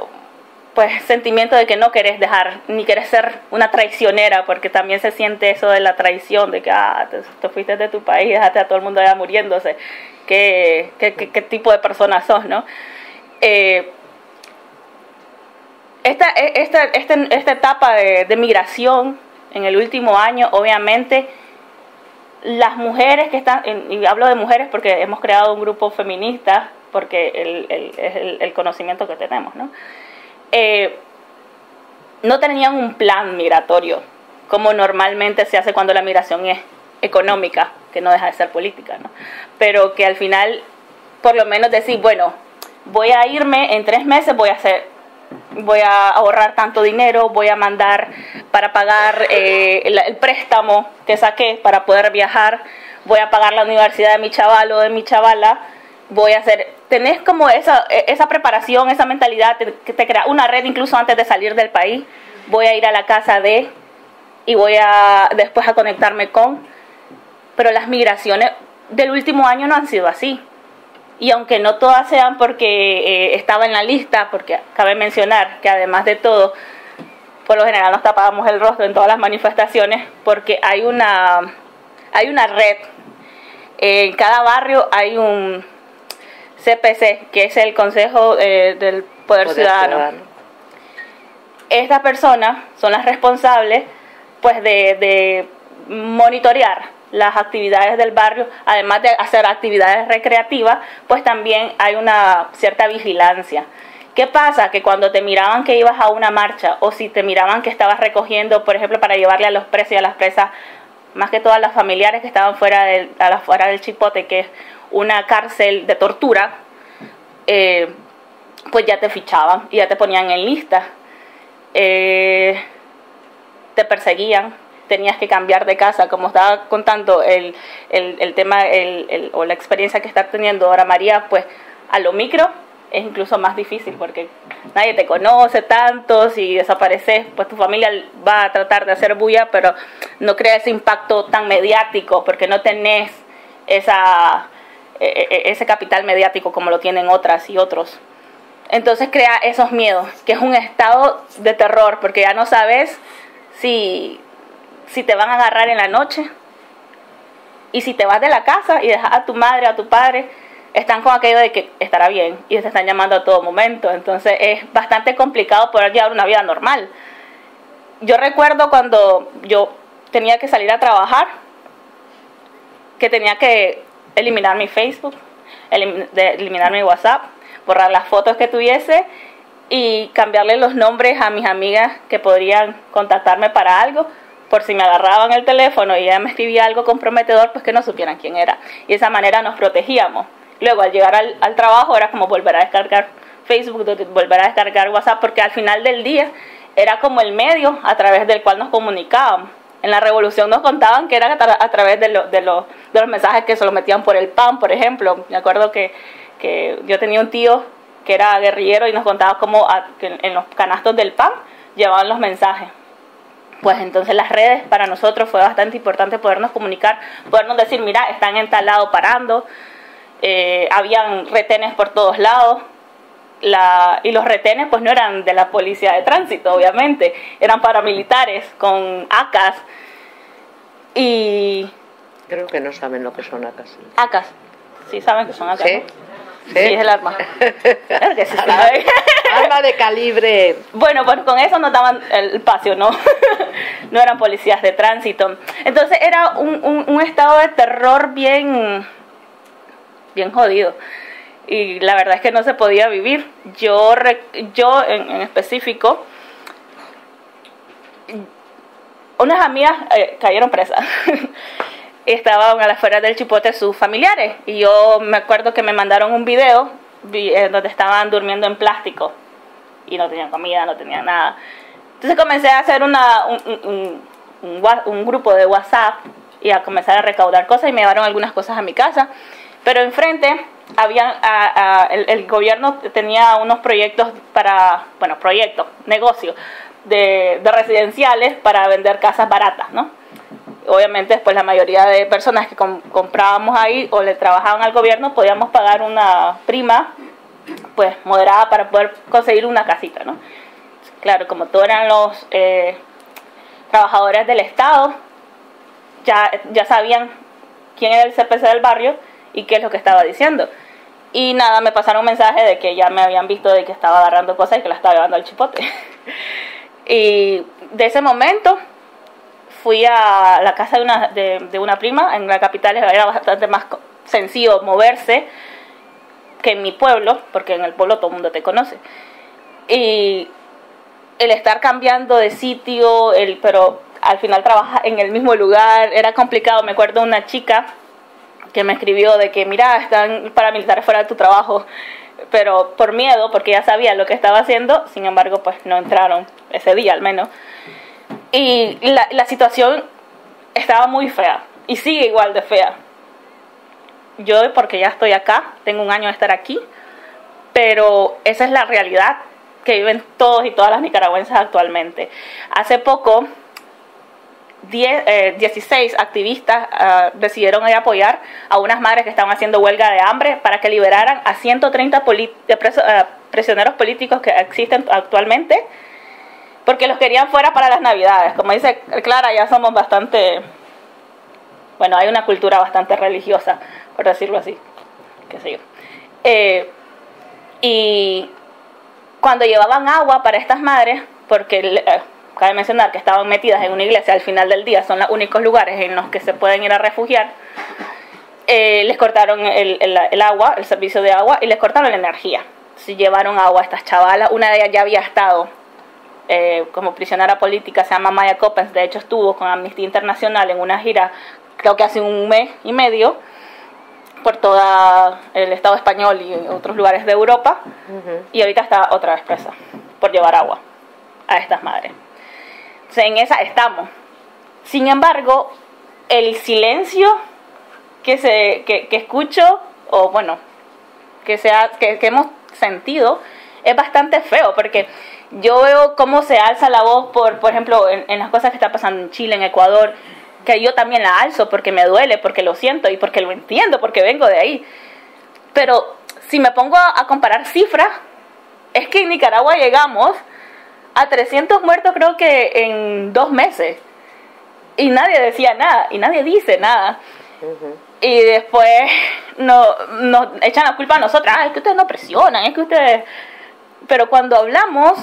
pues, sentimiento de que no querés dejar, ni querés ser una traicionera, porque también se siente eso de la traición, de que, ah, te, te fuiste de tu país, dejaste a todo el mundo allá muriéndose, ¿qué, qué, qué, tipo de persona sos, no? Eh, esta, esta, esta, esta etapa de, migración en el último año, obviamente, las mujeres que están, y hablo de mujeres porque hemos creado un grupo feminista, porque el, el, el conocimiento que tenemos, ¿no? Eh, no tenían un plan migratorio, como normalmente se hace cuando la migración es económica, que no deja de ser política. Pero que al final, por lo menos decir, bueno, voy a irme en tres meses, voy a hacer voy a ahorrar tanto dinero, voy a mandar para pagar eh, el, el, préstamo que saqué para poder viajar, voy a pagar la universidad de mi chaval o de mi chavala, voy a hacer, tenés como esa, esa preparación, esa mentalidad, que te, te crea una red incluso antes de salir del país, voy a ir a la casa de y voy a después a conectarme con, pero las migraciones del último año no han sido así. Y aunque no todas sean porque eh, estaba en la lista, porque cabe mencionar que además de todo, por lo general nos tapábamos el rostro en todas las manifestaciones, porque hay una, hay una red, en cada barrio hay un CPC, que es el Consejo eh, del Poder, Poder Ciudadano. Ciudadano. Estas personas son las responsables pues de, de monitorear las actividades del barrio, además de hacer actividades recreativas, pues también hay una cierta vigilancia. ¿Qué pasa? Que cuando te miraban que ibas a una marcha o si te miraban que estabas recogiendo, por ejemplo, para llevarle a los presos y a las presas, más que todas las familiares que estaban fuera del, a la, fuera del Chipote, que es una cárcel de tortura, eh, pues ya te fichaban y ya te ponían en lista. Eh, te perseguían, tenías que cambiar de casa, como estaba contando el, el, el tema el, o la experiencia que está teniendo ahora María, pues a lo micro es incluso más difícil porque nadie te conoce tanto, si desapareces, pues tu familia va a tratar de hacer bulla, pero no crea ese impacto tan mediático porque no tenés esa, ese capital mediático como lo tienen otras y otros. Entonces crea esos miedos, que es un estado de terror, porque ya no sabes si si te van a agarrar en la noche. Y si te vas de la casa y dejas a tu madre, a tu padre, están con aquello de que estará bien y te están llamando a todo momento. Entonces es bastante complicado poder llevar una vida normal. Yo recuerdo cuando yo tenía que salir a trabajar, que tenía que eliminar mi Facebook, eliminar mi WhatsApp, borrar las fotos que tuviese y cambiarle los nombres a mis amigas que podrían contactarme para algo por si me agarraban el teléfono y ella me escribía algo comprometedor, pues que no supieran quién era. Y de esa manera nos protegíamos. Luego, al llegar al, al trabajo, era como volver a descargar Facebook, volver a descargar WhatsApp, porque al final del día era como el medio a través del cual nos comunicábamos. En la revolución nos contaban que era a, tra a través de, lo, de, lo, de, los mensajes que se los metían por el pan, por ejemplo. Me acuerdo que, que yo tenía un tío que era guerrillero y nos contaba cómo que en los canastos del pan llevaban los mensajes pues entonces las redes para nosotros fue bastante importante podernos comunicar, podernos decir, mira, están en tal lado parando, eh, habían retenes por todos lados, la, y los retenes pues no eran de la policía de tránsito, obviamente, eran paramilitares con ACAS Y Creo que no saben lo que son acas. acas, sí saben que son acas. ¿Sí? ¿no? Sí, es el arma. Claro que sí saben. arma de calibre. Bueno, pues con eso nos daban el espacio, ¿no? no eran policías de tránsito. Entonces era un, un, un estado de terror bien, bien jodido. Y la verdad es que no se podía vivir. Yo, yo en, en específico, unas amigas eh, cayeron presas. Estaban a las afueras del chipote sus familiares. Y yo me acuerdo que me mandaron un video vi- eh, donde estaban durmiendo en plástico y no tenían comida, no tenían nada. Entonces comencé a hacer una, un, un- un- un grupo de WhatsApp y a comenzar a recaudar cosas y me llevaron algunas cosas a mi casa. Pero enfrente había, a- el gobierno tenía unos proyectos para, bueno, proyectos, negocios de, de residenciales para vender casas baratas, ¿no? Obviamente, pues la mayoría de personas que com- comprábamos ahí o le trabajaban al gobierno podíamos pagar una prima pues moderada para poder conseguir una casita, ¿no? Claro, como todos eran los eh, trabajadores del Estado, ya, ya sabían quién era el CPC del barrio y qué es lo que estaba diciendo. Y nada, me pasaron un mensaje de que ya me habían visto de que estaba agarrando cosas y que la estaba llevando al chipote. y de ese momento fui a la casa de una, de, de una prima, en la capital era bastante más sencillo moverse que en mi pueblo, porque en el pueblo todo el mundo te conoce. Y el estar cambiando de sitio, el, pero al final trabaja en el mismo lugar, era complicado. Me acuerdo una chica que me escribió de que, mira, están paramilitares fuera de tu trabajo, pero por miedo, porque ya sabía lo que estaba haciendo, sin embargo, pues no entraron ese día al menos. Y la, la situación estaba muy fea, y sigue igual de fea. Yo, porque ya estoy acá, tengo un año de estar aquí, pero esa es la realidad que viven todos y todas las nicaragüenses actualmente. Hace poco, 10, eh, 16 activistas ah, decidieron apoyar a unas madres que estaban haciendo huelga de hambre para que liberaran a 130 poli- de preso- ah, prisioneros políticos que existen actualmente, porque los querían fuera para las navidades. Como dice Clara, ya somos bastante, bueno, hay una cultura bastante religiosa, por decirlo así, qué sé yo. Eh, y cuando llevaban agua para estas madres, porque eh, cabe mencionar que estaban metidas en una iglesia al final del día, son los únicos lugares en los que se pueden ir a refugiar, eh, les cortaron el, el- el agua, el servicio de agua, y les cortaron la energía. Si llevaron agua a estas chavalas, una de ellas ya había estado eh, como prisionera política, se llama Maya Coppens, de hecho estuvo con Amnistía Internacional en una gira, creo que hace un mes y medio, por todo el Estado español y otros lugares de Europa, y ahorita está otra vez presa por llevar agua a estas madres. Sea, en esa estamos. Sin embargo, el silencio que, se, que, que escucho, o bueno, que, se ha- que, que hemos sentido, es bastante feo, porque yo veo cómo se alza la voz, por, por ejemplo, en, las cosas que está pasando en Chile, en Ecuador, que yo también la alzo porque me duele, porque lo siento y porque lo entiendo, porque vengo de ahí. Pero si me pongo a comparar cifras, es que en Nicaragua llegamos a 300 muertos creo que en dos meses. Y nadie decía nada, y nadie dice nada. Y después no, nos echan la culpa a nosotras. Ah, es que ustedes no presionan, es que ustedes... Pero cuando hablamos,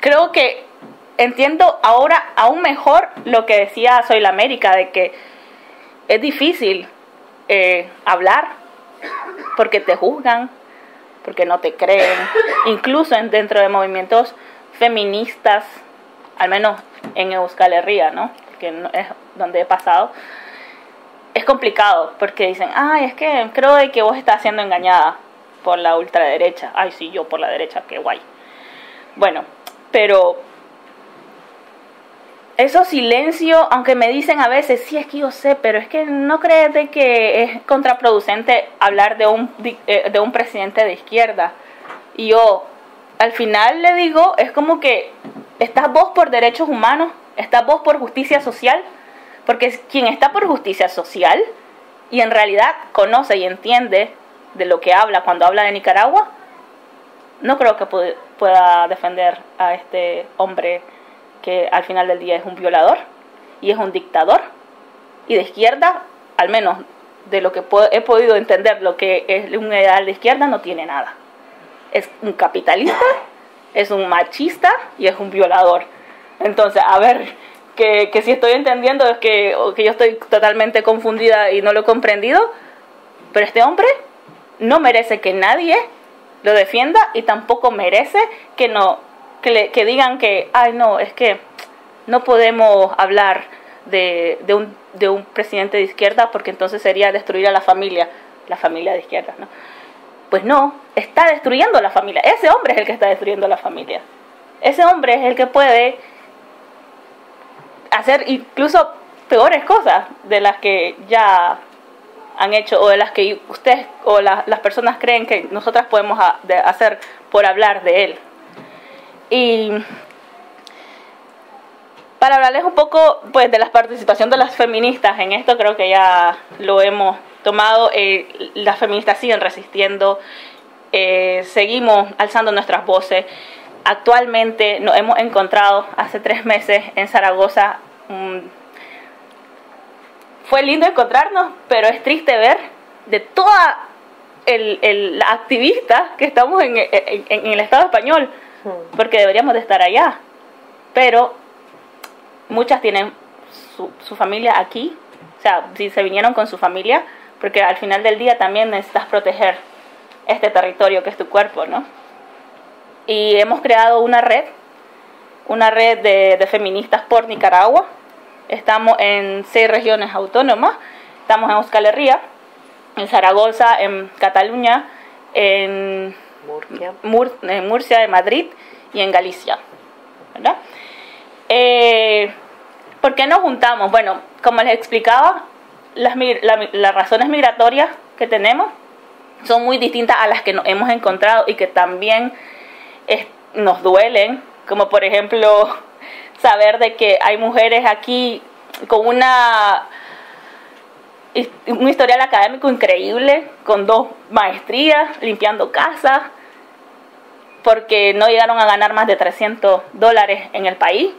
creo que entiendo ahora aún mejor lo que decía Soy la América, de que es difícil eh, hablar porque te juzgan, porque no te creen, incluso en- dentro de movimientos feministas, al menos en Euskal Herria, ¿no? que es donde he pasado, es complicado porque dicen, ay, es que creo de que vos estás siendo engañada por la ultraderecha. Ay, sí, yo por la derecha, qué guay. Bueno, pero esos silencios, aunque me dicen a veces, sí, es que yo sé, pero es que no crees de que es contraproducente hablar de un, eh, de un presidente de izquierda. Y yo, al final le digo, es como que estás vos por derechos humanos, estás vos por justicia social, porque quien está por justicia social y en realidad conoce y entiende de lo que habla cuando habla de Nicaragua, no creo que pueda defender a este hombre al final del día es un violador y es un dictador. Y de izquierda, al menos de lo que he podido entender, lo que es un ideal de izquierda, no tiene nada. Es un capitalista, es un machista y es un violador. Entonces, a ver, que, que si estoy entendiendo es que, que yo estoy totalmente confundida y no lo he comprendido, pero este hombre no merece que nadie lo defienda y tampoco merece que no que, le, que digan que ay no es que no podemos hablar de, de, un, de un presidente de izquierda porque entonces sería destruir a la familia la familia de izquierda no pues no está destruyendo la familia. Ese hombre es el que está destruyendo la familia. Ese hombre es el que puede hacer incluso peores cosas de las que ya han hecho o de las que ustedes o las personas creen que nosotras podemos hacer por hablar de él. Y para hablarles un poco pues de la participación de las feministas en esto, creo que ya lo hemos tomado. Eh, las feministas siguen resistiendo, eh, seguimos alzando nuestras voces. Actualmente nos hemos encontrado hace tres meses en Zaragoza fue lindo encontrarnos, pero es triste ver de toda el, el, activista que estamos en, en, el Estado español. Porque deberíamos de estar allá. Pero muchas tienen su, su familia aquí, o sea, si se vinieron con su familia, porque al final del día también necesitas proteger este territorio que es tu cuerpo, ¿no? Y hemos creado una red, una red de, de feministas por Nicaragua, Estamos en seis regiones autónomas. Estamos en Euskal Herria, en Zaragoza, en Cataluña, en Murcia, en, Madrid y en Galicia. ¿verdad? Eh, ¿Por qué nos juntamos? Bueno, como les explicaba, las, las razones migratorias que tenemos son muy distintas a las que nos hemos encontrado y que también nos duelen, como por ejemplo saber de que hay mujeres aquí con una un historial académico increíble, con dos maestrías, limpiando casas, porque no llegaron a ganar más de 300 dólares en el país.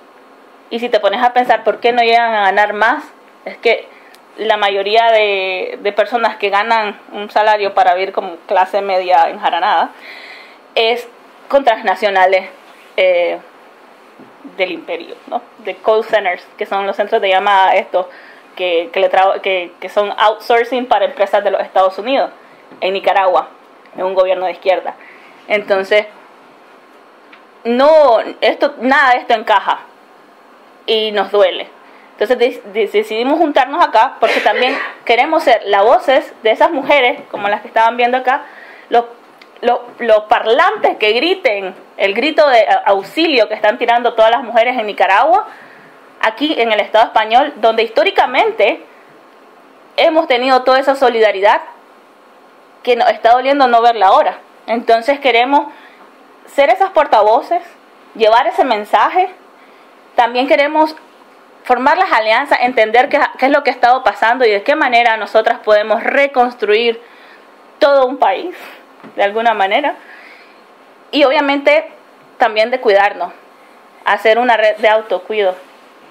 Y si te pones a pensar por qué no llegan a ganar más, es que la mayoría de, personas que ganan un salario para vivir como clase media en Jaranada es con transnacionales eh, del imperio, ¿no? De call centers, que son los centros de llamada estos que, que, le que, que son outsourcing para empresas de los Estados Unidos, en Nicaragua, en un gobierno de izquierda. Entonces, no, esto, nada de esto encaja y nos duele. Entonces decidimos juntarnos acá porque también queremos ser las voces de esas mujeres, como las que estaban viendo acá, los los, parlantes que griten el grito de auxilio que están tirando todas las mujeres en Nicaragua, aquí en el Estado español, donde históricamente hemos tenido toda esa solidaridad que nos está doliendo no verla ahora. Entonces queremos ser esas portavoces, llevar ese mensaje. También queremos formar las alianzas, entender qué, es lo que ha estado pasando y de qué manera nosotras podemos reconstruir todo un país de alguna manera. Y obviamente también de cuidarnos, hacer una red de autocuido,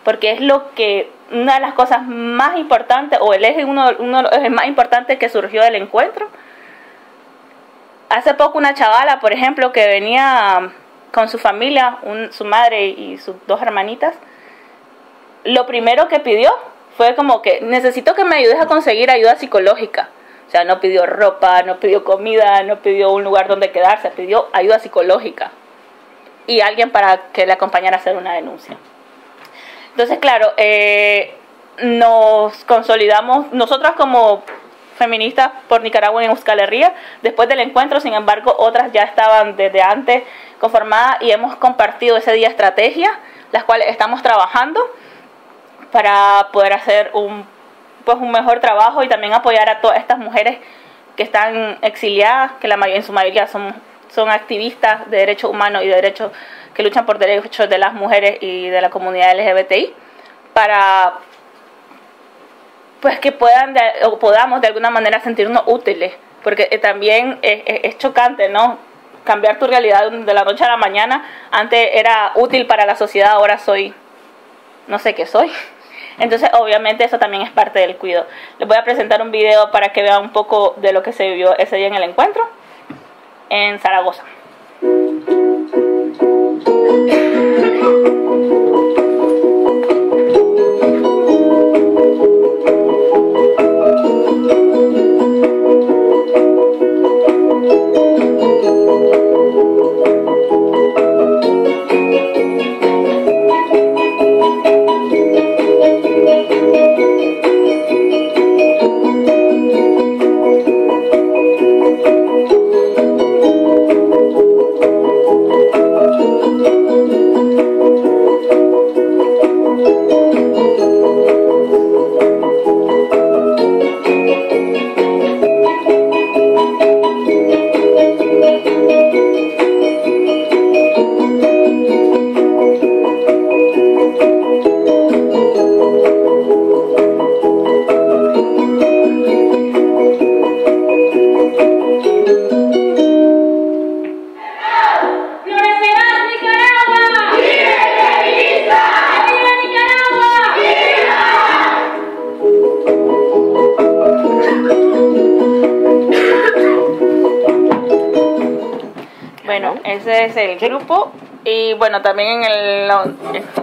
porque es lo que una de las cosas más importantes, o el eje, uno, uno más importantes que surgió del encuentro. Hace poco una chavala, por ejemplo, que venía con su familia, su madre y sus dos hermanitas, lo primero que pidió fue como que necesito que me ayudes a conseguir ayuda psicológica. O sea, no pidió ropa, no pidió comida, no pidió un lugar donde quedarse, pidió ayuda psicológica y alguien para que le acompañara a hacer una denuncia. Entonces, claro, eh, nos consolidamos, nosotras como feministas por Nicaragua en Euskal Herria, después del encuentro, sin embargo, otras ya estaban desde antes conformadas y hemos compartido ese día estrategias, las cuales estamos trabajando para poder hacer un pues un mejor trabajo y también apoyar a todas estas mujeres que están exiliadas, que la en su mayoría son, son activistas de derechos humanos y de derechos que luchan por derechos de las mujeres y de la comunidad LGBTI, para pues que puedan o podamos de alguna manera sentirnos útiles, porque eh, también es, es chocante, ¿no? Cambiar tu realidad de la noche a la mañana. Antes era útil para la sociedad, ahora soy, no sé qué soy. Entonces, obviamente, eso también es parte del cuidado. Les voy a presentar un video para que vean un poco de lo que se vivió ese día en el encuentro en Zaragoza. Y bueno, también en, el,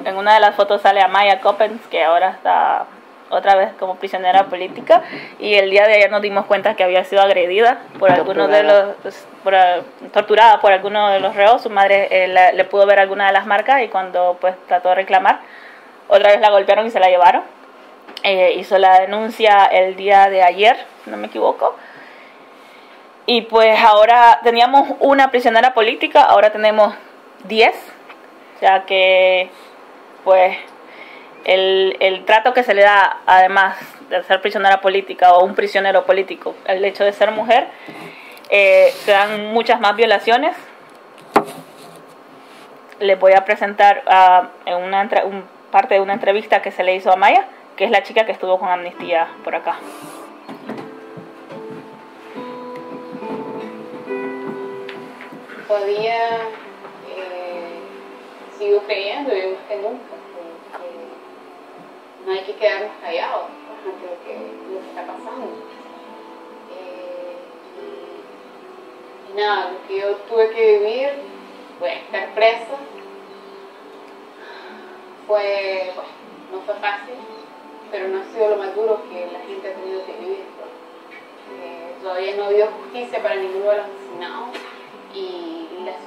en una de las fotos sale Amaya Coppens, que ahora está otra vez como prisionera política. Y el día de ayer nos dimos cuenta que había sido agredida por algunos de los. Por, torturada por alguno de los reos. Su madre eh, la- le pudo ver alguna de las marcas y cuando pues trató de reclamar, otra vez la golpearon y se la llevaron. Eh, hizo la denuncia el día de ayer, no me equivoco. Y pues ahora teníamos una prisionera política, ahora tenemos 10. O sea que, pues, el, el trato que se le da, además de ser prisionera política o un prisionero político, el hecho de ser mujer, eh, se dan muchas más violaciones. Les voy a presentar en una un, parte de una entrevista que se le hizo a Maya, que es la chica que estuvo con amnistía por acá. todavía eh, sigo creyendo y más que nunca no hay que quedarnos callados ante lo que, lo que está pasando. Eh, y, nada, lo que yo tuve que vivir fue estar presa. Fue, bueno, no fue fácil, pero no ha sido lo más duro que la gente ha tenido que vivir. Eh, todavía no habido justicia para ninguno de los asesinados y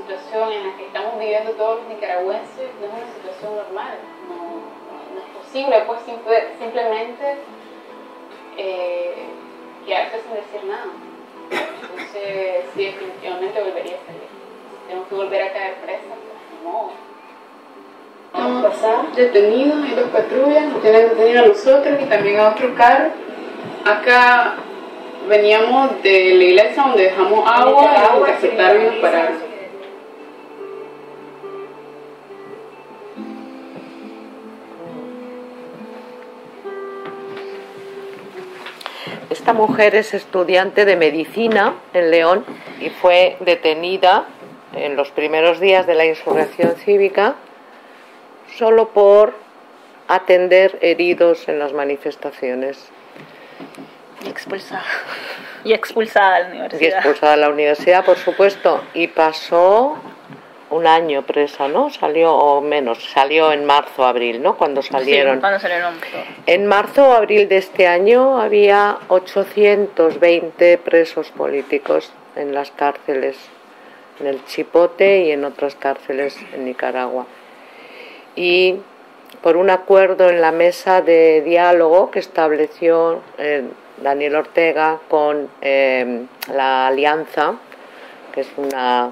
situación en la que estamos viviendo todos los nicaragüenses no es una situación normal, no, no- no es posible pues simple- simplemente eh, quedarse sin decir nada. Entonces sí, definitivamente volvería a salir. Tengo que volver a caer presa, pues. Vamos a pasar detenidos en dos patrullas, nos tienen detenido a nosotros y también a otro carro. Acá veníamos de la iglesia donde dejamos agua y nos interceptaron y nos pararon. Esta mujer es estudiante de medicina en León y fue detenida en los primeros días de la insurrección cívica solo por atender heridos en las manifestaciones Y expulsada. Y expulsada de la y universidad. expulsada de la universidad, por supuesto, y pasó un año presa, ¿no? Salió, o menos, salió en marzo, abril, ¿no? Cuando salieron. Sí, cuando salieron. En marzo o abril de este año había 820 presos políticos en las cárceles, en el Chipote y en otras cárceles en Nicaragua. Y por un acuerdo en la mesa de diálogo que estableció eh, Daniel Ortega con eh, la Alianza, es una,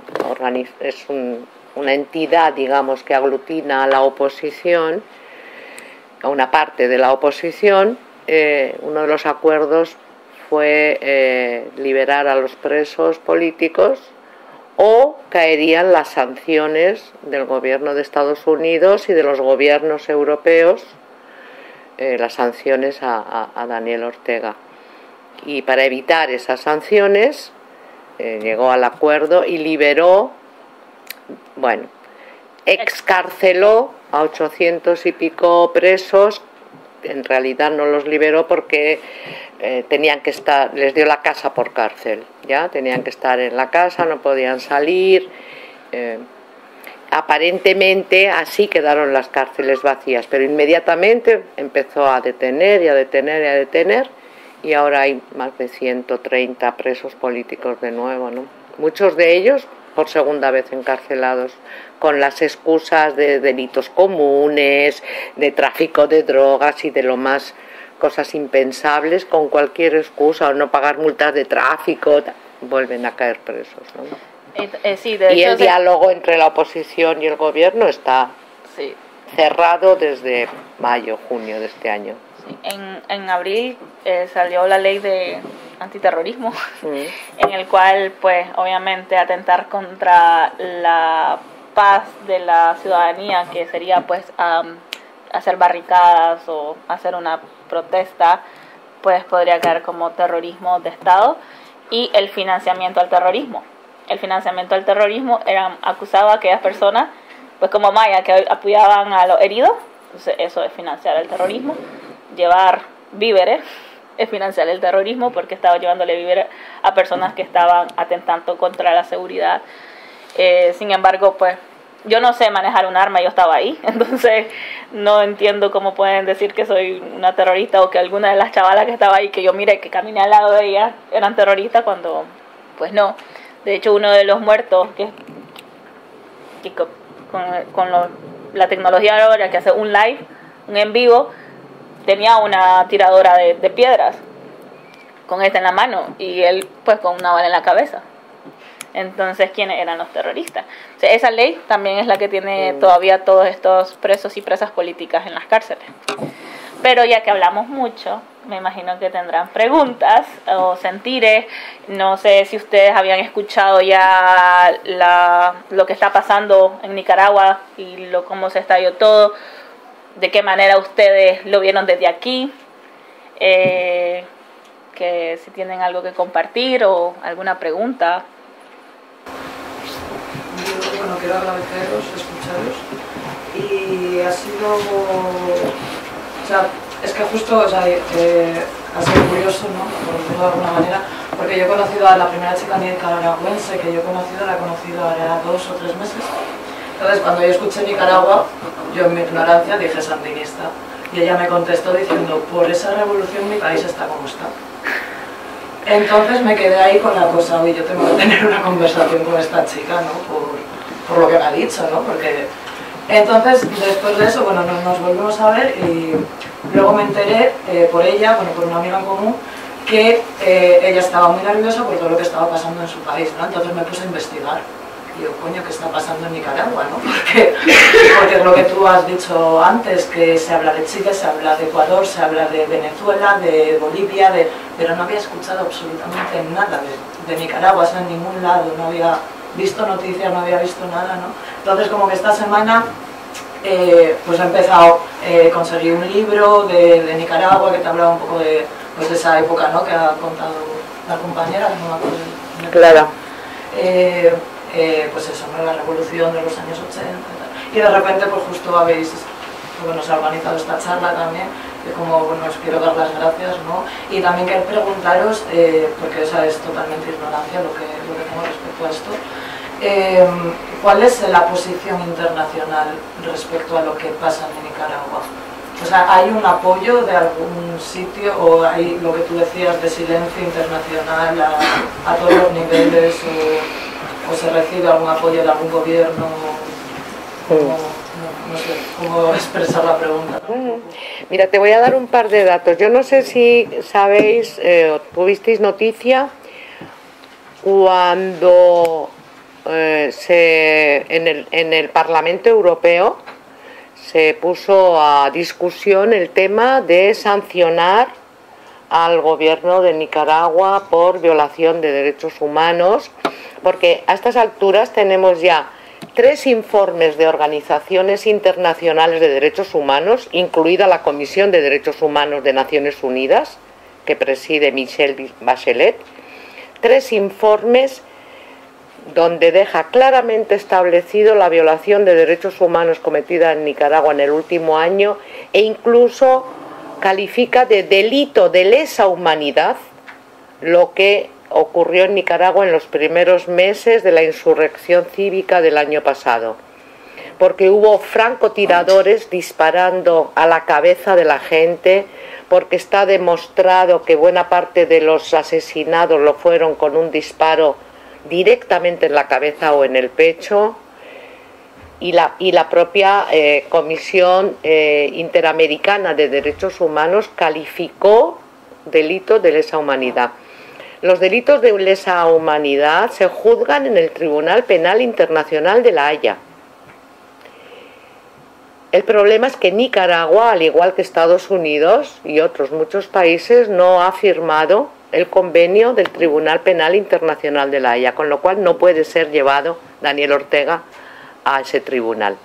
es un- una entidad, digamos, que aglutina a la oposición, a una parte de la oposición, eh, uno de los acuerdos fue eh, liberar a los presos políticos o caerían las sanciones del gobierno de Estados Unidos y de los gobiernos europeos, eh, las sanciones a Daniel Ortega. Y para evitar esas sanciones, eh, llegó al acuerdo y liberó, bueno, excarceló a 800 y pico presos en realidad no los liberó porque eh, tenían que estar, les dio la casa por cárcel, ya tenían que estar en la casa, no podían salir. Eh, aparentemente así quedaron las cárceles vacías, pero inmediatamente empezó a detener y a detener y a detener y ahora hay más de 130 presos políticos de nuevo, ¿no? Muchos de ellos por segunda vez encarcelados con las excusas de delitos comunes, de tráfico de drogas y de lo más cosas impensables con cualquier excusa o no pagar multas de tráfico, vuelven a caer presos. ¿no? Eh, eh, sí, de y hecho, el diálogo entre la oposición y el gobierno está sí, cerrado desde mayo, junio de este año. En, en abril eh, salió la ley de antiterrorismo, en el cual, pues, obviamente atentar contra la paz de la ciudadanía, que sería, pues, am, hacer barricadas o hacer una protesta, pues podría caer como terrorismo de Estado y el financiamiento al terrorismo. El financiamiento al terrorismo era acusado a aquellas personas, pues como Maya, que apoyaban a los heridos, entonces eso es financiar el terrorismo, llevar víveres es financiar el terrorismo porque estaba llevándole víveres a personas que estaban atentando contra la seguridad. Eh, sin embargo, pues yo no sé manejar un arma, yo estaba ahí, entonces no entiendo cómo pueden decir que soy una terrorista o que alguna de las chavalas que estaba ahí, que yo mire que caminé al lado de ellas, eran terroristas cuando, pues no. De hecho, uno de los muertos, que, que co- con, con la tecnología ahora que hace un live, un en vivo, tenía una tiradora de, de piedras con esta en la mano y él pues con una bala en la cabeza. Entonces, ¿quiénes eran los terroristas? O sea, esa ley también es la que tiene todavía todos estos presos y presas políticas en las cárceles. Pero ya que hablamos mucho, me imagino que tendrán preguntas o sentires. No sé si ustedes habían escuchado ya la, lo que está pasando en Nicaragua y lo, cómo se estalló todo, de qué manera ustedes lo vieron desde aquí. Eh, que si tienen algo que compartir o alguna pregunta. Bueno, quiero agradeceros, escucharos. Y ha sido. O sea, es que justo, o sea, eh, ha sido curioso, ¿no? Por decirlo de alguna manera, porque yo he conocido a la primera chica nicaragüense que yo he conocido, la he conocido ahora dos o tres meses. Entonces, cuando yo escuché Nicaragua, yo en mi ignorancia dije sandinista. Y ella me contestó diciendo, por esa revolución mi país está como está. Entonces me quedé ahí con la cosa, oye, yo tengo que tener una conversación con esta chica, ¿no? Por, por lo que me ha dicho, ¿no? Porque... Entonces, después de eso, bueno, nos, nos volvimos a ver y luego me enteré eh, por ella, bueno, por una amiga en común, que eh, ella estaba muy nerviosa por todo lo que estaba pasando en su país, ¿no? Entonces me puse a investigar. Y yo, coño, ¿qué está pasando en Nicaragua, no? Porque, porque es lo que tú has dicho antes, que se habla de Chile, se habla de Ecuador, se habla de Venezuela, de Bolivia, de... pero no había escuchado absolutamente nada de, de Nicaragua, o sea, en ningún lado, no había visto noticias, no había visto nada, ¿no? Entonces, como que esta semana eh, pues he empezado, eh, conseguí un libro de, de Nicaragua que te hablaba un poco de, pues, de esa época ¿no? que ha contado la compañera, no me acuerdo. Clara. Eh, eh, pues eso, ¿no? la revolución de los años 80 y de repente, pues justo habéis, bueno, se ha organizado esta charla también, que como, bueno, os quiero dar las gracias, ¿no? Y también quiero preguntaros, eh, porque esa es totalmente ignorancia lo que, lo que tengo respecto a esto, eh, ¿cuál es la posición internacional respecto a lo que pasa en Nicaragua? O sea, ¿hay un apoyo de algún sitio o hay lo que tú decías de silencio internacional a, a todos los niveles o, o se recibe algún apoyo de algún gobierno? ¿Cómo, no, no sé cómo expresar la pregunta. Mira, te voy a dar un par de datos. Yo no sé si sabéis eh, o tuvisteis noticia cuando eh, se, en, el, en el Parlamento Europeo se puso a discusión el tema de sancionar al gobierno de Nicaragua por violación de derechos humanos, porque a estas alturas tenemos ya tres informes de organizaciones internacionales de derechos humanos, incluida la Comisión de Derechos Humanos de Naciones Unidas, que preside Michelle Bachelet, tres informes donde deja claramente establecido la violación de derechos humanos cometida en Nicaragua en el último año e incluso califica de delito de lesa humanidad lo que ocurrió en Nicaragua en los primeros meses de la insurrección cívica del año pasado, porque hubo francotiradores disparando a la cabeza de la gente, porque está demostrado que buena parte de los asesinados lo fueron con un disparo directamente en la cabeza o en el pecho, y la, y la propia eh, Comisión eh, Interamericana de Derechos Humanos calificó delito de lesa humanidad. Los delitos de lesa humanidad se juzgan en el Tribunal Penal Internacional de La Haya. El problema es que Nicaragua, al igual que Estados Unidos y otros muchos países, no ha firmado el convenio del Tribunal Penal Internacional de La Haya, con lo cual no puede ser llevado Daniel Ortega a ese tribunal.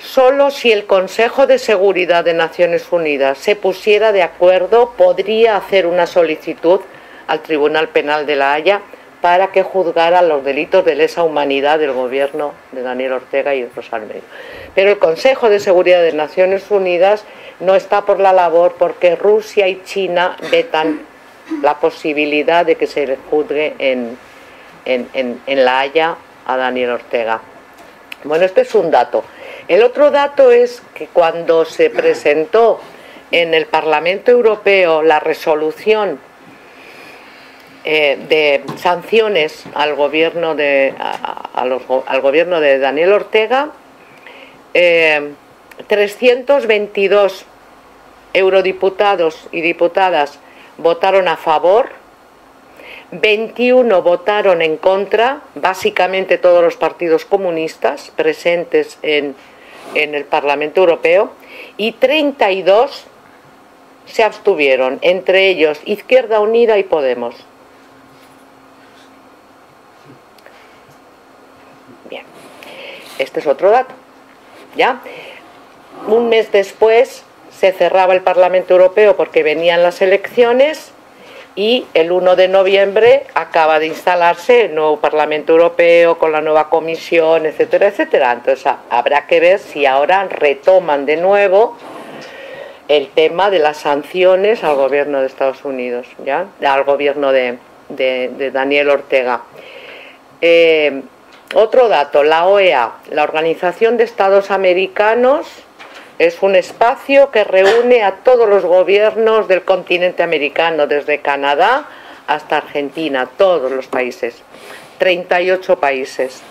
Solo si el Consejo de Seguridad de Naciones Unidas se pusiera de acuerdo podría hacer una solicitud al Tribunal Penal de La Haya para que juzgara los delitos de lesa humanidad del gobierno de Daniel Ortega y otros Almeida. Pero el Consejo de Seguridad de Naciones Unidas no está por la labor porque Rusia y China vetan la posibilidad de que se juzgue en La Haya a Daniel Ortega. Bueno, este es un dato. El otro dato es que cuando se presentó en el Parlamento Europeo la resolución eh, de sanciones al gobierno de, al gobierno de Daniel Ortega, 322 eh, eurodiputados y diputadas votaron a favor 21 votaron en contra, básicamente todos los partidos comunistas presentes en, el Parlamento Europeo, y 32 se abstuvieron, entre ellos Izquierda Unida y Podemos. Bien, este es otro dato. ¿Ya? Un mes después se cerraba el Parlamento Europeo porque venían las elecciones y el 1 de noviembre acaba de instalarse el nuevo Parlamento Europeo con la nueva comisión, etcétera, etcétera. Entonces habrá que ver si ahora retoman de nuevo el tema de las sanciones al gobierno de Estados Unidos, ¿ya? al gobierno de, Daniel Ortega. Eh, otro dato, la OEA, la Organización de Estados Americanos, es un espacio que reúne a todos los gobiernos del continente americano, desde Canadá hasta Argentina, todos los países, 38 países.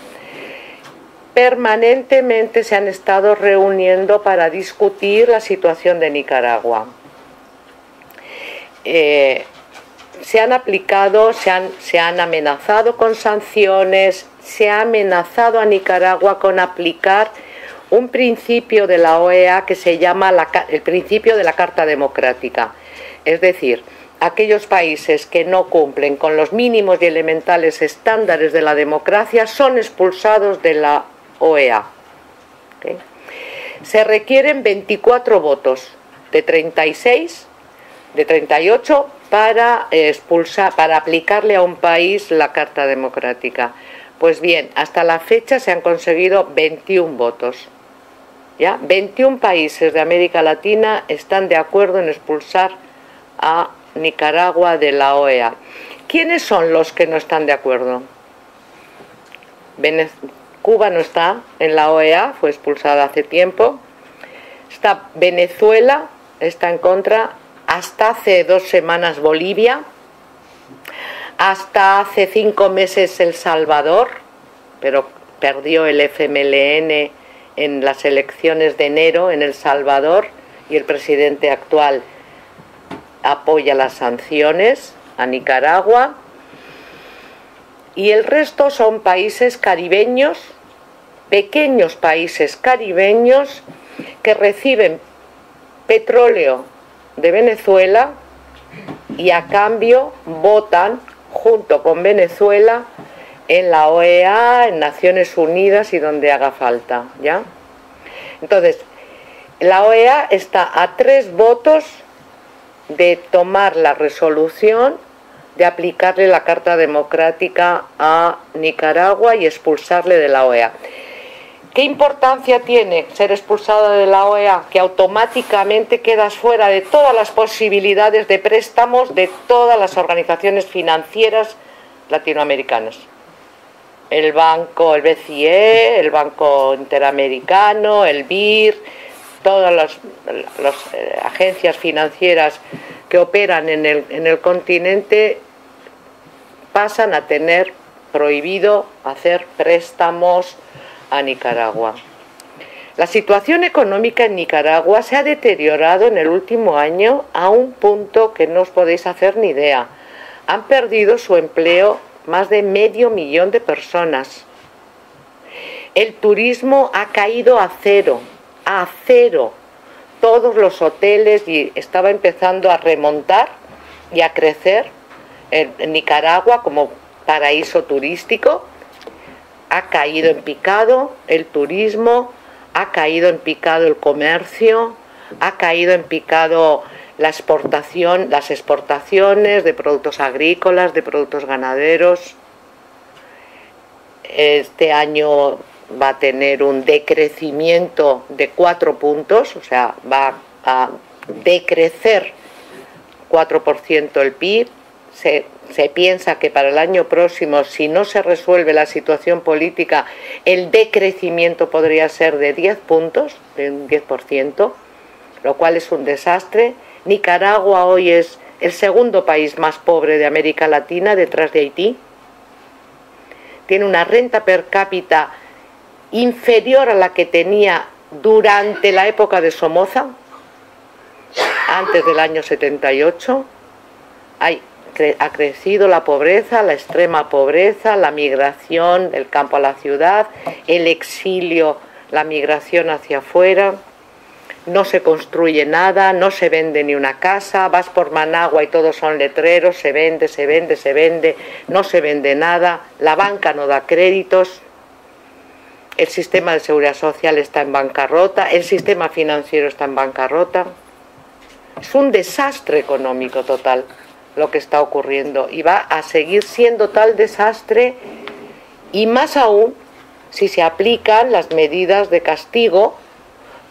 Permanentemente se han estado reuniendo para discutir la situación de Nicaragua. Eh, se han aplicado, se han, se han amenazado con sanciones, se ha amenazado a Nicaragua con aplicar un principio de la OEA que se llama el principio de la Carta Democrática. Es decir, aquellos países que no cumplen con los mínimos y elementales estándares de la democracia son expulsados de la OEA. Se requieren 24 votos de 36, de 38 para expulsar, para aplicarle a un país la Carta Democrática. Pues bien, hasta la fecha se han conseguido 21 votos. 21 países de América Latina están de acuerdo en expulsar a Nicaragua de la OEA. ¿Quiénes son los que no están de acuerdo? Cuba no está en la OEA, fue expulsada hace tiempo. Está Venezuela, está en contra. Hasta hace dos semanas Bolivia. Hasta hace cinco meses El Salvador, pero perdió el FMLN en las elecciones de enero en El Salvador y el presidente actual apoya las sanciones a Nicaragua. Y el resto son países caribeños, pequeños países caribeños que reciben petróleo de Venezuela y a cambio votan junto con Venezuela en la OEA, en Naciones Unidas y donde haga falta, ¿ya? Entonces, la OEA está a tres votos de tomar la resolución de aplicarle la Carta Democrática a Nicaragua y expulsarle de la OEA. ¿Qué importancia tiene ser expulsado de la OEA? Que automáticamente quedas fuera de todas las posibilidades de préstamos de todas las organizaciones financieras latinoamericanas. El banco, el BCE, el Banco Interamericano, el BIR, todas las, eh, agencias financieras que operan en el, en el continente pasan a tener prohibido hacer préstamos a Nicaragua. La situación económica en Nicaragua se ha deteriorado en el último año a un punto que no os podéis hacer ni idea. Han perdido su empleo más de medio millón de personas. El turismo ha caído a cero, a cero. Todos los hoteles y estaba empezando a remontar y a crecer en Nicaragua como paraíso turístico ha caído en picado el turismo, ha caído en picado el comercio, ha caído en picado la exportación, las exportaciones de productos agrícolas, de productos ganaderos. Este año va a tener un decrecimiento de cuatro puntos, o sea, va a decrecer 4% el PIB. Se se piensa que para el año próximo, si no se resuelve la situación política, el decrecimiento podría ser de 10 puntos, de un 10%, lo cual es un desastre. Nicaragua hoy es el segundo país más pobre de América Latina, detrás de Haití. Tiene una renta per cápita inferior a la que tenía durante la época de Somoza, antes del año 78. Hay ha crecido la pobreza, la extrema pobreza, la migración del campo a la ciudad, el exilio, la migración hacia afuera. No se construye nada, no se vende ni una casa, vas por Managua y todos son letreros, se vende, se vende, se vende, no se vende nada, la banca no da créditos, el sistema de seguridad social está en bancarrota, el sistema financiero está en bancarrota. Es un desastre económico total lo que está ocurriendo y va a seguir siendo tal desastre y más aún si se aplican las medidas de castigo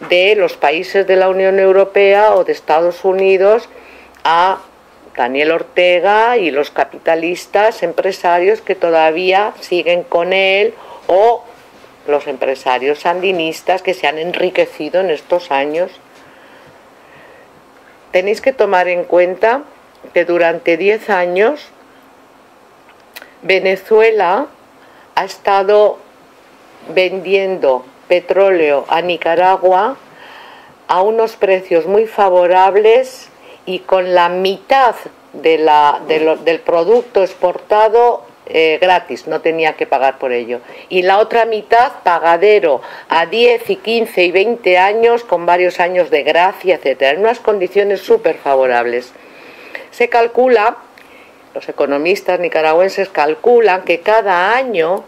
de los países de la Unión Europea o de Estados Unidos a Daniel Ortega y los capitalistas empresarios que todavía siguen con él o los empresarios sandinistas que se han enriquecido en estos años. Tenéis que tomar en cuenta que durante 10 años Venezuela ha estado vendiendo petróleo a Nicaragua a unos precios muy favorables y con la mitad del producto exportado eh, gratis, no tenía que pagar por ello. Y la otra mitad pagadero a 10 y 15 y 20 años con varios años de gracia, etcétera, en unas condiciones súper favorables. Se calcula, los economistas nicaragüenses calculan que cada año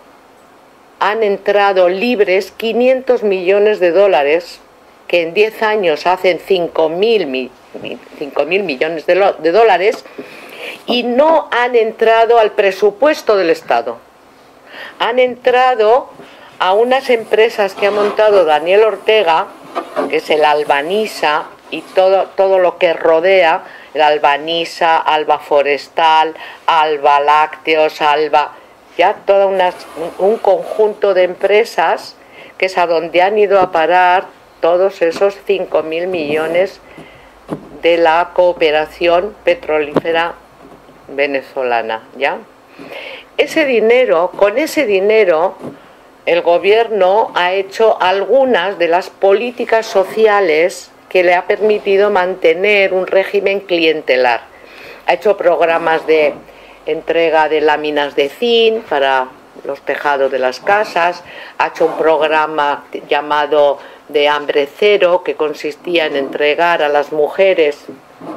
han entrado libres 500 millones de dólares, que en 10 años hacen 5 mil millones de, de dólares, y no han entrado al presupuesto del Estado. Han entrado a unas empresas que ha montado Daniel Ortega, que es el Albanisa y todo, todo lo que rodea, el albanisa, alba forestal, alba lácteos, alba, ya todo un conjunto de empresas que es a donde han ido a parar todos esos 5.000 millones de la cooperación petrolífera venezolana, ¿ya? Ese dinero, con ese dinero, el gobierno ha hecho algunas de las políticas sociales que le ha permitido mantener un régimen clientelar. Ha hecho programas de entrega de láminas de zinc para los tejados de las casas, ha hecho un programa llamado de hambre cero que consistía en entregar a las mujeres,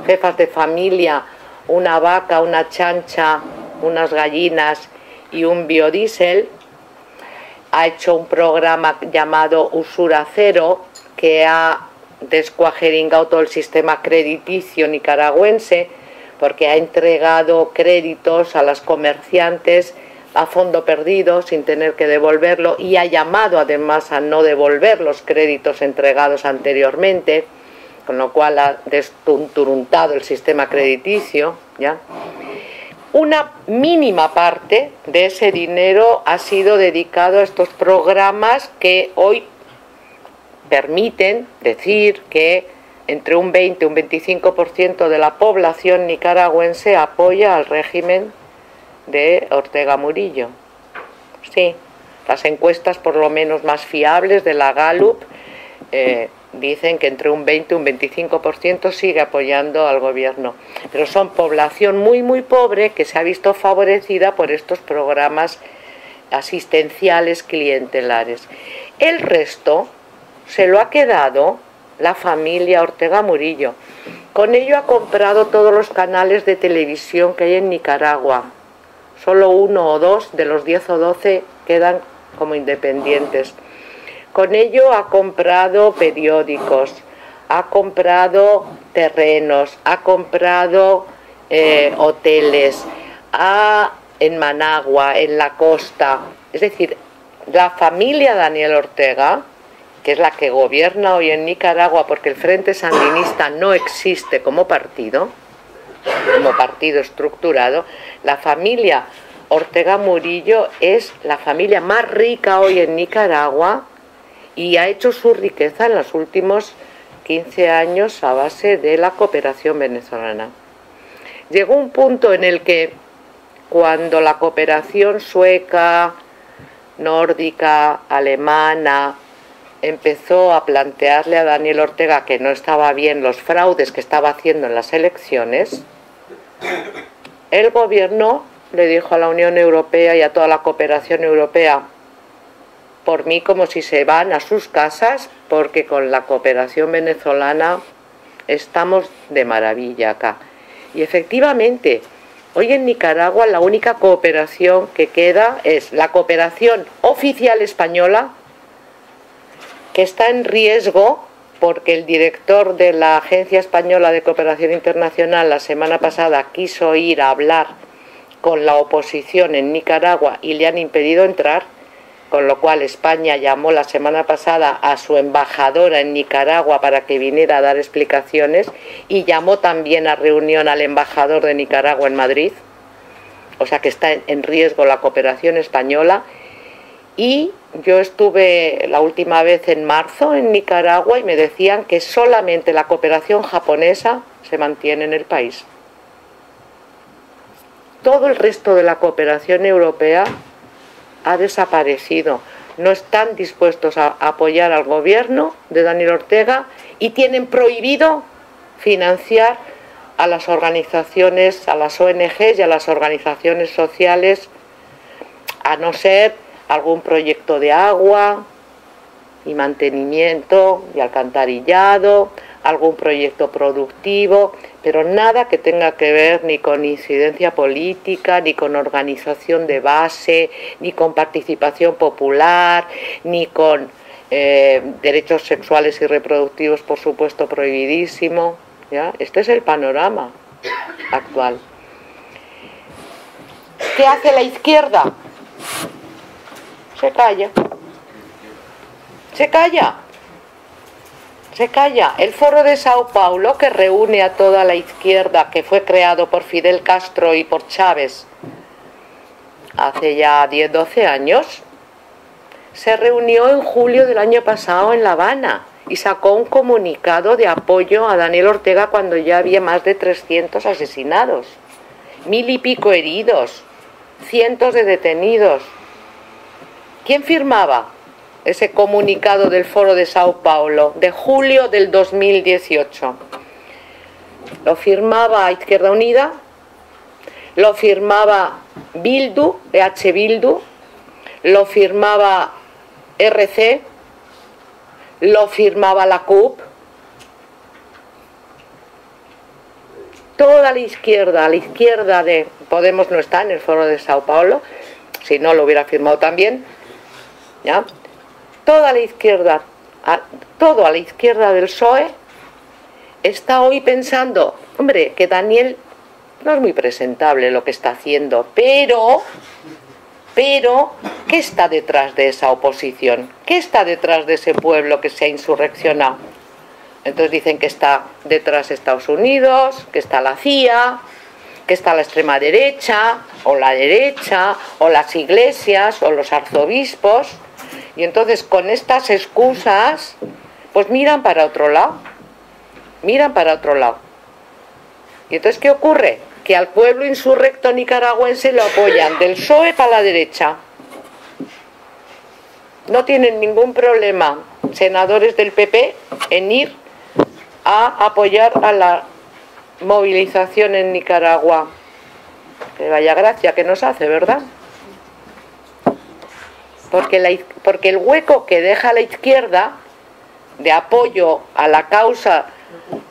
jefas de familia, una vaca, una chancha, unas gallinas y un biodiesel. Ha hecho un programa llamado Usura Cero que ha descuajeringado todo el sistema crediticio nicaragüense porque ha entregado créditos a las comerciantes a fondo perdido sin tener que devolverlo y ha llamado además a no devolver los créditos entregados anteriormente, con lo cual ha destunturuntado el sistema crediticio, ¿ya? Una mínima parte de ese dinero ha sido dedicado a estos programas que hoy permiten decir que entre un 20 y un 25% de la población nicaragüense apoya al régimen de Ortega Murillo. Sí, las encuestas por lo menos más fiables de la Gallup eh, dicen que entre un 20 y un 25% sigue apoyando al gobierno. Pero son población muy, muy pobre que se ha visto favorecida por estos programas asistenciales clientelares. El resto se lo ha quedado la familia Ortega Murillo. Con ello ha comprado todos los canales de televisión que hay en Nicaragua. Solo uno o dos de los 10 o 12 quedan como independientes. Con ello ha comprado periódicos, ha comprado terrenos, ha comprado eh, hoteles, ha, en Managua, en la costa. Es decir, la familia Daniel Ortega que es la que gobierna hoy en Nicaragua porque el Frente Sandinista no existe como partido, como partido estructurado, la familia Ortega Murillo es la familia más rica hoy en Nicaragua y ha hecho su riqueza en los últimos 15 años a base de la cooperación venezolana. Llegó un punto en el que cuando la cooperación sueca, nórdica, alemana, empezó a plantearle a Daniel Ortega que no estaba bien los fraudes que estaba haciendo en las elecciones, el gobierno le dijo a la Unión Europea y a toda la cooperación europea, por mí como si se van a sus casas, porque con la cooperación venezolana estamos de maravilla acá. Y efectivamente, hoy en Nicaragua la única cooperación que queda es la cooperación oficial española, que está en riesgo porque el director de la Agencia Española de Cooperación Internacional la semana pasada quiso ir a hablar con la oposición en Nicaragua y le han impedido entrar, con lo cual España llamó la semana pasada a su embajadora en Nicaragua para que viniera a dar explicaciones y llamó también a reunión al embajador de Nicaragua en Madrid, o sea que está en riesgo la cooperación española y yo estuve la última vez en marzo en Nicaragua y me decían que solamente la cooperación japonesa se mantiene en el país. Todo el resto de la cooperación europea ha desaparecido. No están dispuestos a apoyar al gobierno de Daniel Ortega y tienen prohibido financiar a las organizaciones, a las ONGs y a las organizaciones sociales, a no ser algún proyecto de agua y mantenimiento y alcantarillado, algún proyecto productivo, pero nada que tenga que ver ni con incidencia política, ni con organización de base, ni con participación popular, ni con eh, derechos sexuales y reproductivos, por supuesto, prohibidísimo. ¿ya? Este es el panorama actual. ¿Qué hace la izquierda? Se calla. Se calla. Se calla. El foro de Sao Paulo, que reúne a toda la izquierda, que fue creado por Fidel Castro y por Chávez hace ya 10-12 años, se reunió en julio del año pasado en La Habana y sacó un comunicado de apoyo a Daniel Ortega cuando ya había más de 300 asesinados, mil y pico heridos, cientos de detenidos. ¿Quién firmaba ese comunicado del Foro de Sao Paulo de julio del 2018? Lo firmaba Izquierda Unida, lo firmaba Bildu, EH Bildu, lo firmaba RC, lo firmaba la CUP, toda la izquierda, la izquierda de Podemos no está en el foro de Sao Paulo, si no lo hubiera firmado también, ¿ya? Toda la izquierda, todo a la izquierda del PSOE está hoy pensando, hombre, que Daniel no es muy presentable lo que está haciendo, pero Pero, ¿qué está detrás de esa oposición? ¿Qué está detrás de ese pueblo que se ha insurreccionado? Entonces dicen que está detrás Estados Unidos, que está la CIA, que está la extrema derecha, o la derecha, o las iglesias, o los arzobispos. Y entonces con estas excusas, pues miran para otro lado. Miran para otro lado. ¿Y entonces qué ocurre? Que al pueblo insurrecto nicaragüense lo apoyan del PSOE para la derecha. No tienen ningún problema senadores del PP en ir a apoyar a la movilización en Nicaragua. Que vaya gracia que nos hace, ¿verdad? Porque, la, porque el hueco que deja la izquierda de apoyo a la causa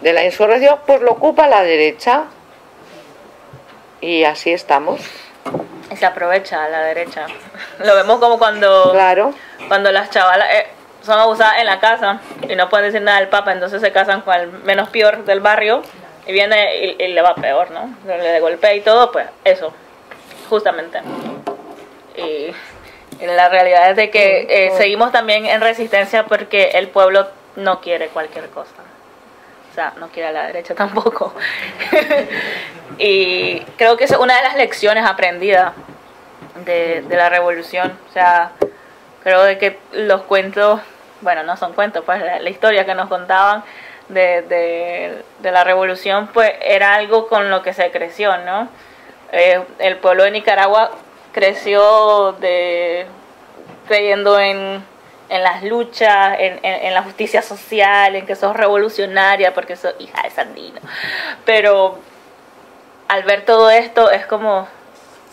de la insurrección, pues lo ocupa la derecha. Y así estamos. Y se aprovecha a la derecha. Lo vemos como cuando, claro. cuando las chavalas eh, son abusadas en la casa y no pueden decir nada al Papa, entonces se casan con el menos peor del barrio y viene y, le va peor, ¿no? Le golpea y todo, pues eso, justamente. Y, la realidad es de que eh, seguimos también en resistencia porque el pueblo no quiere cualquier cosa. O sea, no quiere a la derecha tampoco. y creo que es una de las lecciones aprendidas de, de la revolución. O sea, creo de que los cuentos, bueno, no son cuentos, pues la historia que nos contaban de, la revolución, pues era algo con lo que se creció, ¿no? Eh, el pueblo de Nicaragua creció de, creyendo en, las luchas, en, la justicia social, en que sos revolucionaria porque sos hija de Sandino. Pero al ver todo esto es como,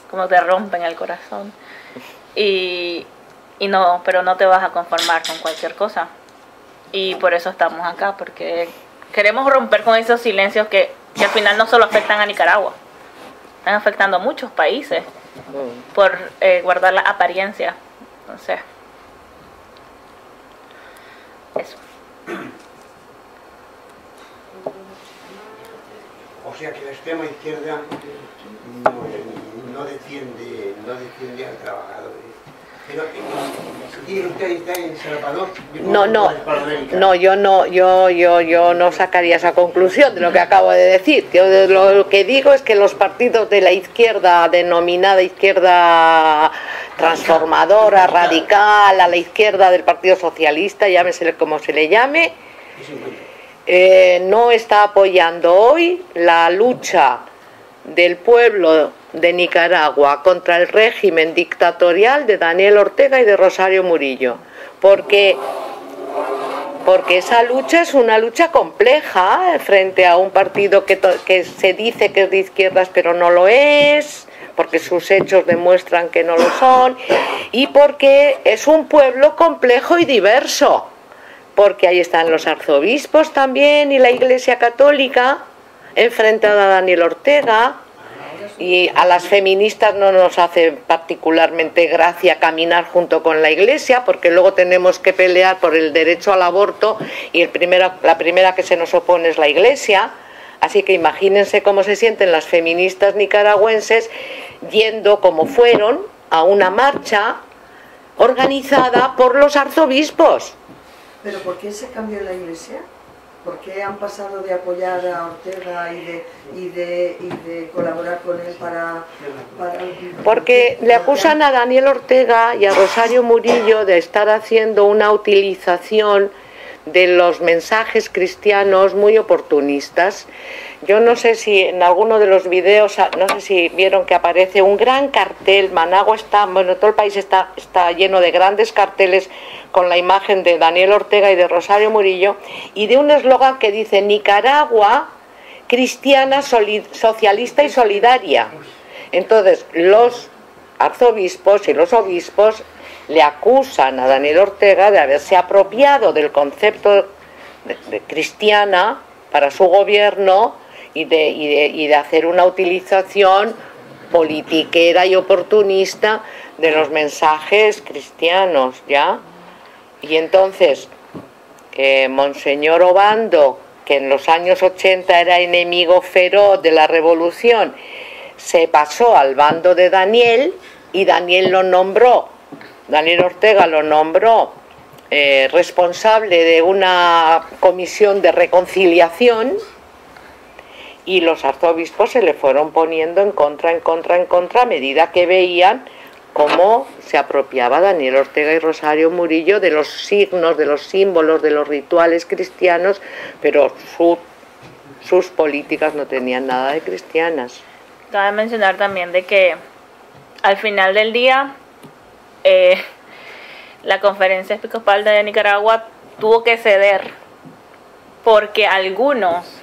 como te rompen el corazón. Y, y no, pero no te vas a conformar con cualquier cosa y por eso estamos acá, porque queremos romper con esos silencios que, al final no solo afectan a Nicaragua, están afectando a muchos países por eh, guardar la apariencia. Entonces, eso. O sea que la extrema izquierda no, no defiende, no defiende al trabajador no, no, no, yo no, yo, yo, yo no sacaría esa conclusión de lo que acabo de decir. Yo lo que digo es que los partidos de la izquierda, denominada izquierda transformadora, radical, a la izquierda del Partido Socialista, llámese como se le llame, eh, no está apoyando hoy la lucha del pueblo de Nicaragua contra el régimen dictatorial de Daniel Ortega y de Rosario Murillo, porque porque esa lucha es una lucha compleja eh, frente a un partido que, que se dice que es de izquierdas pero no lo es, porque sus hechos demuestran que no lo son, y porque es un pueblo complejo y diverso, porque ahí están los arzobispos también y la Iglesia Católica enfrentada a Daniel Ortega, y a las feministas no nos hace particularmente gracia caminar junto con la Iglesia porque luego tenemos que pelear por el derecho al aborto y el la primera que se nos opone es la Iglesia. Así que imagínense cómo se sienten las feministas nicaragüenses yendo como fueron a una marcha organizada por los arzobispos. ¿Pero por qué se cambió la Iglesia? ¿Por qué han pasado de apoyar a Ortega y de, y de, y de colaborar con él para, Porque le acusan a Daniel Ortega y a Rosario Murillo de estar haciendo una utilización de los mensajes cristianos muy oportunistas. Yo no sé si en alguno de los videos, no sé si vieron que aparece un gran cartel, Managua está, bueno, todo el país está, está lleno de grandes carteles con la imagen de Daniel Ortega y de Rosario Murillo y de un eslogan que dice Nicaragua cristiana, socialista y solidaria. Entonces, los arzobispos y los obispos le acusan a Daniel Ortega de haberse apropiado del concepto de, cristiana para su gobierno y de, y de, hacer una utilización politiquera y oportunista de los mensajes cristianos, ¿ya? Y entonces, Monseñor Obando, que en los años 80 era enemigo feroz de la revolución, se pasó al bando de Daniel y Daniel lo nombró, Daniel Ortega lo nombró eh, responsable de una comisión de reconciliación y los arzobispos se le fueron poniendo en contra, en contra, en contra a medida que veían cómo se apropiaba Daniel Ortega y Rosario Murillo de los signos, de los símbolos, de los rituales cristianos, pero sus políticas no tenían nada de cristianas. Cabe mencionar también de que al final del día eh, la conferencia episcopal de Nicaragua tuvo que ceder porque algunos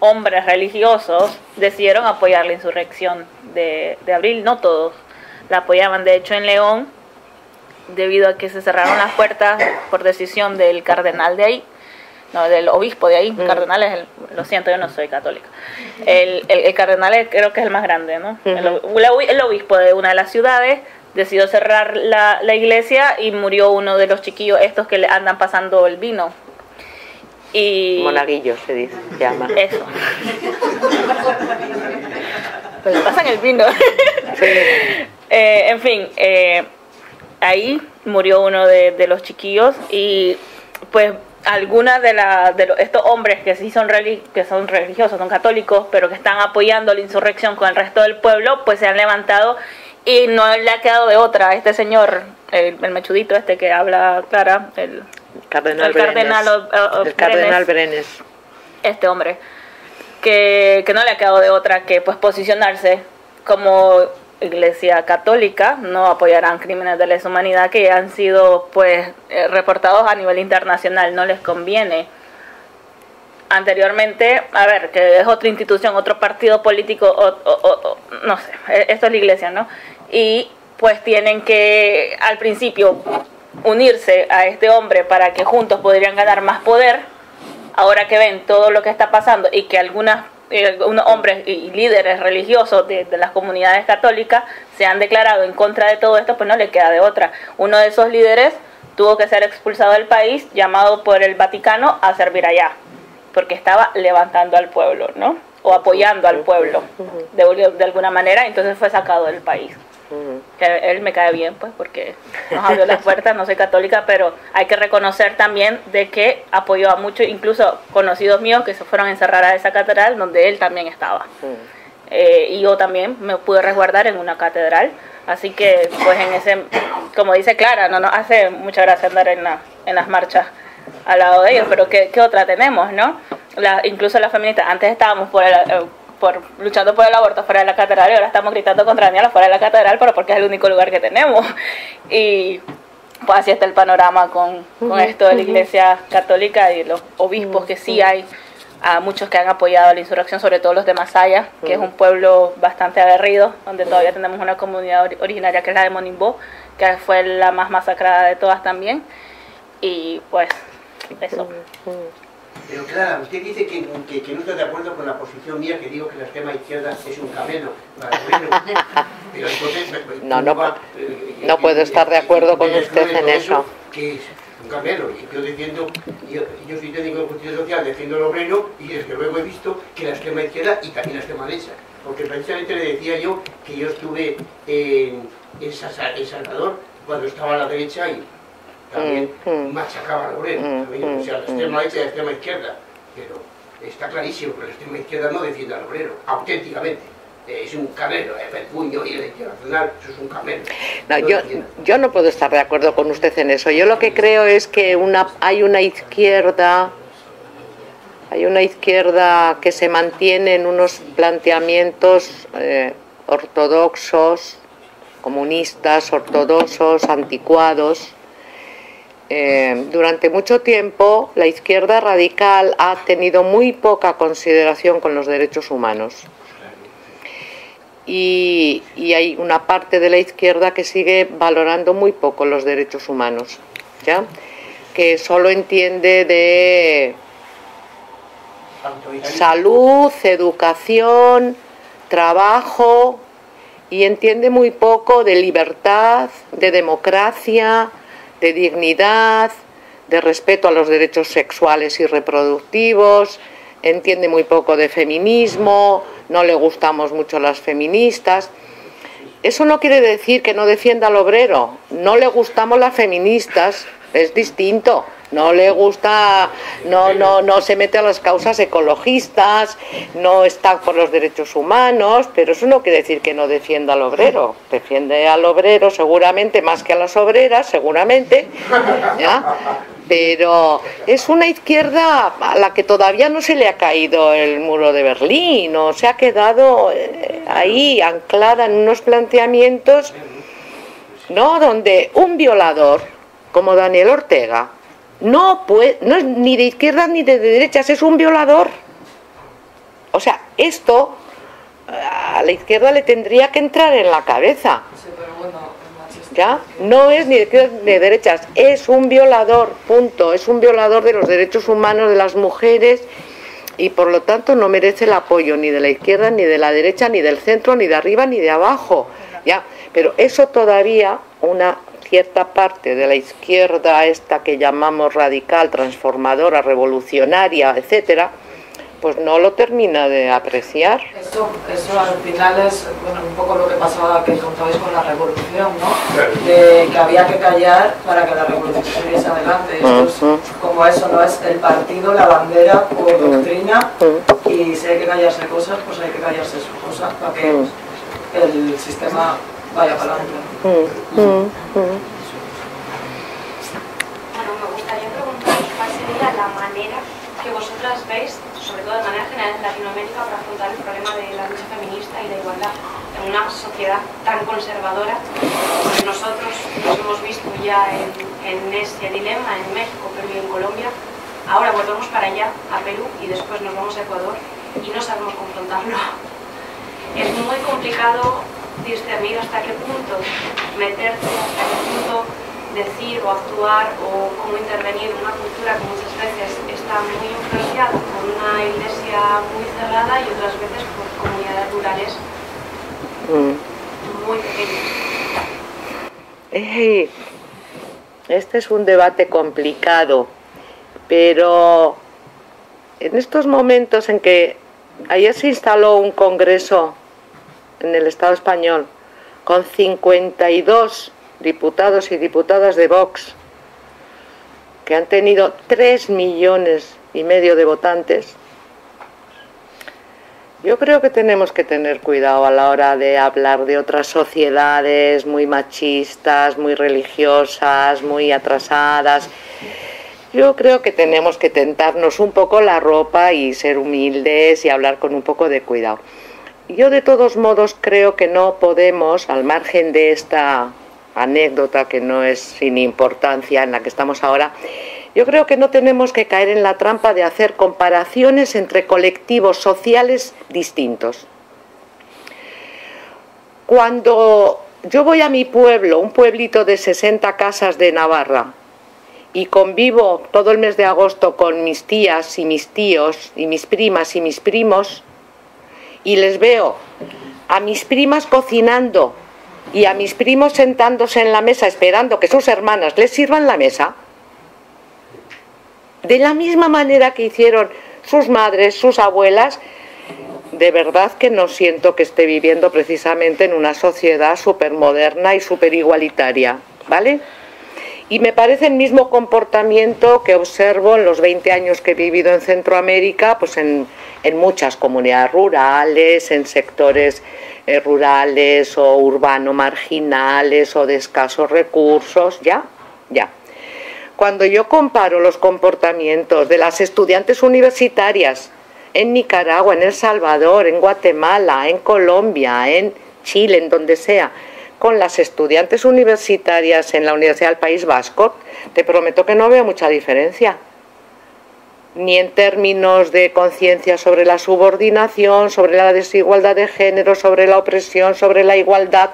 hombres religiosos decidieron apoyar la insurrección de, de abril, no todos la apoyaban. De hecho, en León, debido a que se cerraron las puertas por decisión del cardenal de ahí, no, del obispo de ahí, mm. cardenal es el, lo siento, yo no soy católica. El, el, cardenal creo que es el más grande, ¿no? el, el, obispo de una de las ciudades decidió cerrar la, la, iglesia y murió uno de los chiquillos estos que le andan pasando el vino. Y... Monaguillo se dice, se llama. Eso. pues pasan el vino. Eh, en fin, eh, ahí murió uno de, los chiquillos y pues algunas de, la, de estos hombres que sí son, que son religiosos, son católicos, pero que están apoyando la insurrección con el resto del pueblo, pues se han levantado y no le ha quedado de otra a este señor, el, mechudito este que habla Clara, el cardenal, el cardenal, Brenes, este hombre, que, que no le ha quedado de otra que pues posicionarse como Iglesia Católica no apoyarán crímenes de lesa humanidad que ya han sido pues eh, reportados a nivel internacional, no les conviene. Anteriormente, a ver, que es otra institución, otro partido político, o, no sé, e, esto es la iglesia, ¿no? Y pues tienen que al principio unirse a este hombre para que juntos podrían ganar más poder. Ahora que ven todo lo que está pasando y que algunas eh, unos hombres y líderes religiosos de, las comunidades católicas se han declarado en contra de todo esto, pues no le queda de otra. Uno de esos líderes tuvo que ser expulsado del país, llamado por el Vaticano a servir allá, porque estaba levantando al pueblo, ¿no? O apoyando al pueblo de, de alguna manera, entonces fue sacado del país. Que él me cae bien, pues, porque nos abrió las puertas, no soy católica, pero hay que reconocer también de que apoyó a muchos, incluso conocidos míos que se fueron a encerrar a esa catedral donde él también estaba. Eh, y yo también me pude resguardar en una catedral. Así que, pues, en ese, como dice Clara, no nos hace mucha gracia andar en, la, en las marchas al lado de ellos, pero ¿qué, qué otra tenemos, no? La, incluso las feministas, antes estábamos por el, eh, por luchando por el aborto fuera de la catedral y ahora estamos gritando contra Daniela fuera de la catedral, pero porque es el único lugar que tenemos. Y pues así está el panorama con, con esto de la Iglesia Católica y los obispos que sí hay, a muchos que han apoyado la insurrección, sobre todo los de Masaya, que es un pueblo bastante aguerrido, donde todavía tenemos una comunidad originaria que es la de Monimbo, que fue la más masacrada de todas también. Y pues eso. Pero claro, usted dice que, que, no está de acuerdo con la posición mía, que digo que la extrema izquierda es un camelo. Pero entonces, no, no, eh, no puedo estar de acuerdo con usted en eso. Que es un camelo. Y yo defiendo, yo, yo soy técnico de justicia social, defiendo el obrero y desde luego he visto que la extrema izquierda y también la extrema derecha. Porque precisamente le decía yo que yo estuve en, en Salvador cuando estaba a la derecha y también mm, mm. machacaba al obrero, mm, también, o sea, la extrema derecha y la extrema izquierda, pero está clarísimo que la extrema izquierda no defiende al obrero, auténticamente. Es un camelo, el puño y la internacional, eso es un camelo. No, yo, yo no puedo estar de acuerdo con usted en eso. Yo lo que creo es que una, hay una izquierda hay una izquierda que se mantiene en unos planteamientos eh, ortodoxos, comunistas, ortodoxos, anticuados, eh, durante mucho tiempo la izquierda radical ha tenido muy poca consideración con los derechos humanos. Y, hay una parte de la izquierda que sigue valorando muy poco los derechos humanos, ¿ya? que solo entiende de salud, educación, trabajo y entiende muy poco de libertad, de democracia, de dignidad, de respeto a los derechos sexuales y reproductivos, entiende muy poco de feminismo, no le gustamos mucho las feministas. eso no quiere decir que no defienda al obrero. No le gustamos las feministas, es distinto. No le gusta, no, no, no se mete a las causas ecologistas, no está por los derechos humanos, pero eso no quiere decir que no defienda al obrero. Defiende al obrero seguramente más que a las obreras, seguramente. ¿ya? pero es una izquierda a la que todavía no se le ha caído el muro de Berlín o se ha quedado eh, ahí anclada en unos planteamientos no donde un violador como Daniel Ortega no puede no es ni de izquierdas ni de derechas es un violador o sea esto a la izquierda le tendría que entrar en la cabeza ¿Ya? No es ni de izquierdas ni de derechas, es un violador, punto. Es un violador de los derechos humanos de las mujeres y por lo tanto no merece el apoyo ni de la izquierda, ni de la derecha, ni del centro, ni de arriba, ni de abajo. ¿Ya? Pero eso todavía una cierta parte de la izquierda, esta que llamamos radical, transformadora, revolucionaria, etcétera, pues no lo termina de apreciar. Eso, eso al final es bueno, un poco lo que pasaba que contabais con la revolución, ¿no? De que había que callar para que la revolución siguiese adelante. Esto es como eso, ¿no? Es el partido, la bandera o doctrina y si hay que callarse cosas, pues hay que callarse sus cosas para que el sistema vaya para adelante. Bueno, me gustaría preguntaros cuál sería la manera que vosotras veis sobre todo de manera general en Latinoamérica, para afrontar el problema de la lucha feminista y la igualdad en una sociedad tan conservadora. Porque nosotros nos hemos visto ya en, en ese dilema en México, Perú y en Colombia. Ahora volvemos para allá, a Perú, y después nos vamos a Ecuador y no sabemos confrontarlo. Es muy complicado discernir hasta qué punto meterte, hasta qué punto decir o actuar o cómo intervenir en una cultura que muchas veces está muy influenciada por una iglesia muy cerrada y otras veces por comunidades rurales Mm. muy pequeñas. Este es un debate complicado, pero en estos momentos en que ayer se instaló un congreso en el Estado español con 52 diputados y diputadas de Vox que han tenido 3 millones y medio de votantes, yo creo que tenemos que tener cuidado a la hora de hablar de otras sociedades muy machistas, muy religiosas, muy atrasadas. Yo creo que tenemos que tentarnos un poco la ropa y ser humildes y hablar con un poco de cuidado. Yo de todos modos creo que no podemos, al margen de esta anécdota que no es sin importancia en la que estamos ahora, yo creo que no tenemos que caer en la trampa de hacer comparaciones entre colectivos sociales distintos. Cuando yo voy a mi pueblo, un pueblito de 60 casas de Navarra, y convivo todo el mes de agosto con mis tías y mis tíos y mis primas y mis primos, y les veo a mis primas cocinando y a mis primos sentándose en la mesa esperando que sus hermanas les sirvan la mesa, de la misma manera que hicieron sus madres, sus abuelas, de verdad que no siento que esté viviendo precisamente en una sociedad supermoderna y superigualitaria, ¿vale? Y me parece el mismo comportamiento que observo en los 20 años que he vivido en Centroamérica, pues en, en muchas comunidades rurales, en sectores eh, rurales o urbano marginales o de escasos recursos, ya, ya. Cuando yo comparo los comportamientos de las estudiantes universitarias en Nicaragua, en El Salvador, en Guatemala, en Colombia, en Chile, en donde sea, con las estudiantes universitarias en la Universidad del País Vasco, te prometo que no veo mucha diferencia. Ni en términos de conciencia sobre la subordinación, sobre la desigualdad de género, sobre la opresión, sobre la igualdad,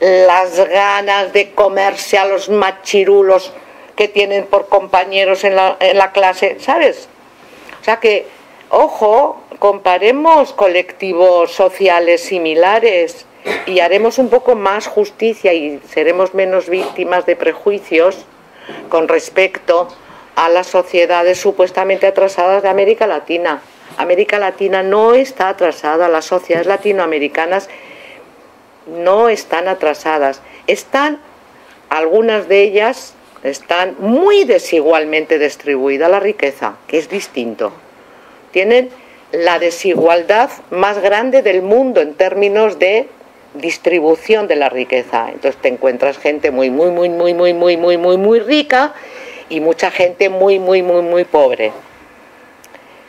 las ganas de comerse a los machirulos que tienen por compañeros en la, en la clase, ¿sabes? O sea que, ojo, comparemos colectivos sociales similares y haremos un poco más justicia y seremos menos víctimas de prejuicios con respecto a las sociedades supuestamente atrasadas de América Latina. América Latina no está atrasada, las sociedades latinoamericanas no están atrasadas, están, algunas de ellas están muy desigualmente distribuida la riqueza, que es distinto. Tienen la desigualdad más grande del mundo en términos de distribución de la riqueza. Entonces te encuentras gente muy, muy, muy, muy, muy, muy, muy, muy, muy rica y mucha gente muy, muy, muy, muy pobre.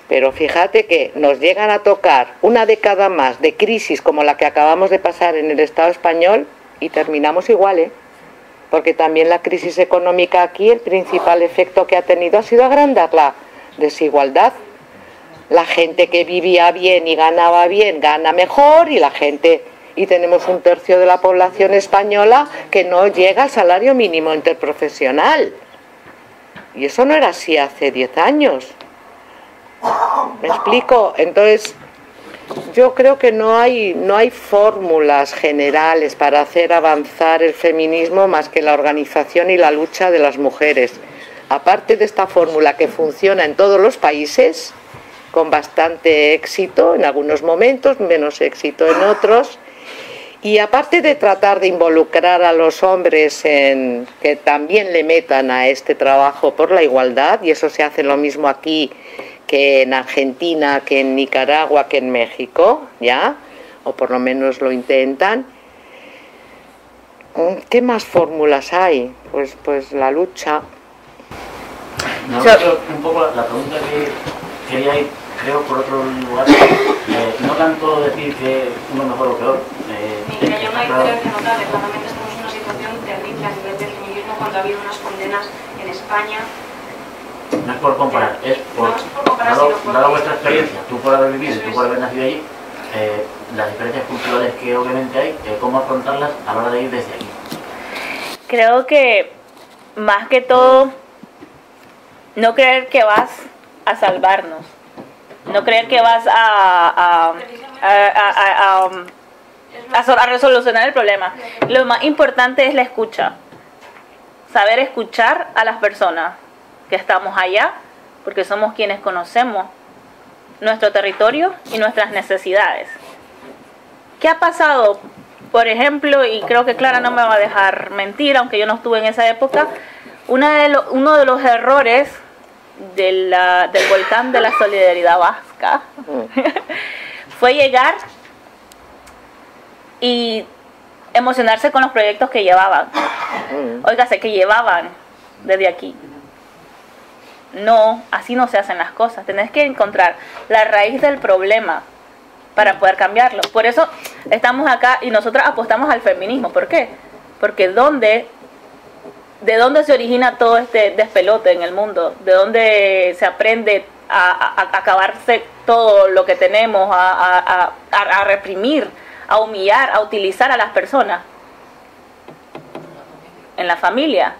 Pero fíjate que nos llegan a tocar una década más de crisis como la que acabamos de pasar en el Estado español y terminamos igual, ¿eh? Porque también la crisis económica aquí, el principal efecto que ha tenido ha sido agrandar la desigualdad. La gente que vivía bien y ganaba bien gana mejor y la gente y tenemos un tercio de la población española que no llega al salario mínimo interprofesional. Y eso no era así hace 10 años. ¿Me explico? Entonces, yo creo que no hay, no hay fórmulas generales para hacer avanzar el feminismo más que la organización y la lucha de las mujeres. Aparte de esta fórmula que funciona en todos los países, con bastante éxito en algunos momentos, menos éxito en otros, y aparte de tratar de involucrar a los hombres en que también le metan a este trabajo por la igualdad, y eso se hace lo mismo aquí que en Argentina, que en Nicaragua, que en México, ¿ya? O por lo menos lo intentan. ¿Qué más fórmulas hay? Pues, pues la lucha. No, un poco la, pregunta que quería ir, creo, por otro lugar, eh, no tanto decir que uno mejor o peor. Eh, Mira, yo no hay que notar, claramente estamos en una situación terrible a nivel del feminismo cuando ha habido unas condenas en España no es por comparar, es por, dado, vuestra experiencia, tú por haber vivido y tú por haber nacido allí, eh, las diferencias culturales que obviamente hay, eh, cómo afrontarlas a la hora de ir desde aquí. Creo que más que todo, no creer que vas a salvarnos, no creer que vas a, a, a, a resolucionar el problema. Lo más importante es la escucha, saber escuchar a las personas que estamos allá, porque somos quienes conocemos nuestro territorio y nuestras necesidades. ¿Qué ha pasado? Por ejemplo, y creo que Clara no me va a dejar mentir, aunque yo no estuve en esa época, de uno de los errores del volcán de la solidaridad vasca fue llegar y emocionarse con los proyectos que llevaban. Óigase, que llevaban desde aquí. No, así no se hacen las cosas. Tenés que encontrar la raíz del problema para poder cambiarlo. Por eso estamos acá y nosotros apostamos al feminismo. ¿Por qué? Porque ¿dónde, ¿de dónde se origina todo este despelote en el mundo? ¿De dónde se aprende a, acabarse todo lo que tenemos, a, reprimir, a humillar, a utilizar a las personas? En la familia.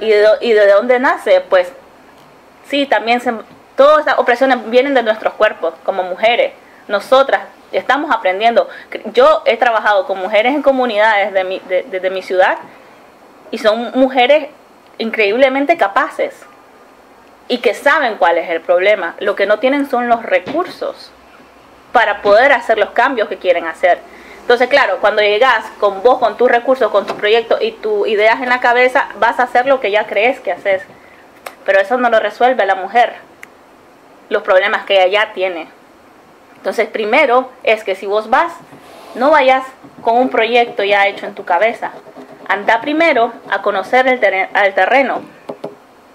¿Y ¿Y de dónde nace? Pues Sí, también se, todas estas opresiones vienen de nuestros cuerpos como mujeres. Nosotras estamos aprendiendo. Yo he trabajado con mujeres en comunidades de mi, de, mi ciudad y son mujeres increíblemente capaces y que saben cuál es el problema. Lo que no tienen son los recursos para poder hacer los cambios que quieren hacer. Entonces, claro, cuando llegas con vos, con tus recursos, con tus proyectos y tus ideas en la cabeza, vas a hacer lo que ya crees que haces pero eso no lo resuelve la mujer, los problemas que ella ya tiene. Entonces, primero es que si vos vas, no vayas con un proyecto ya hecho en tu cabeza. Anda primero a conocer el, terreno,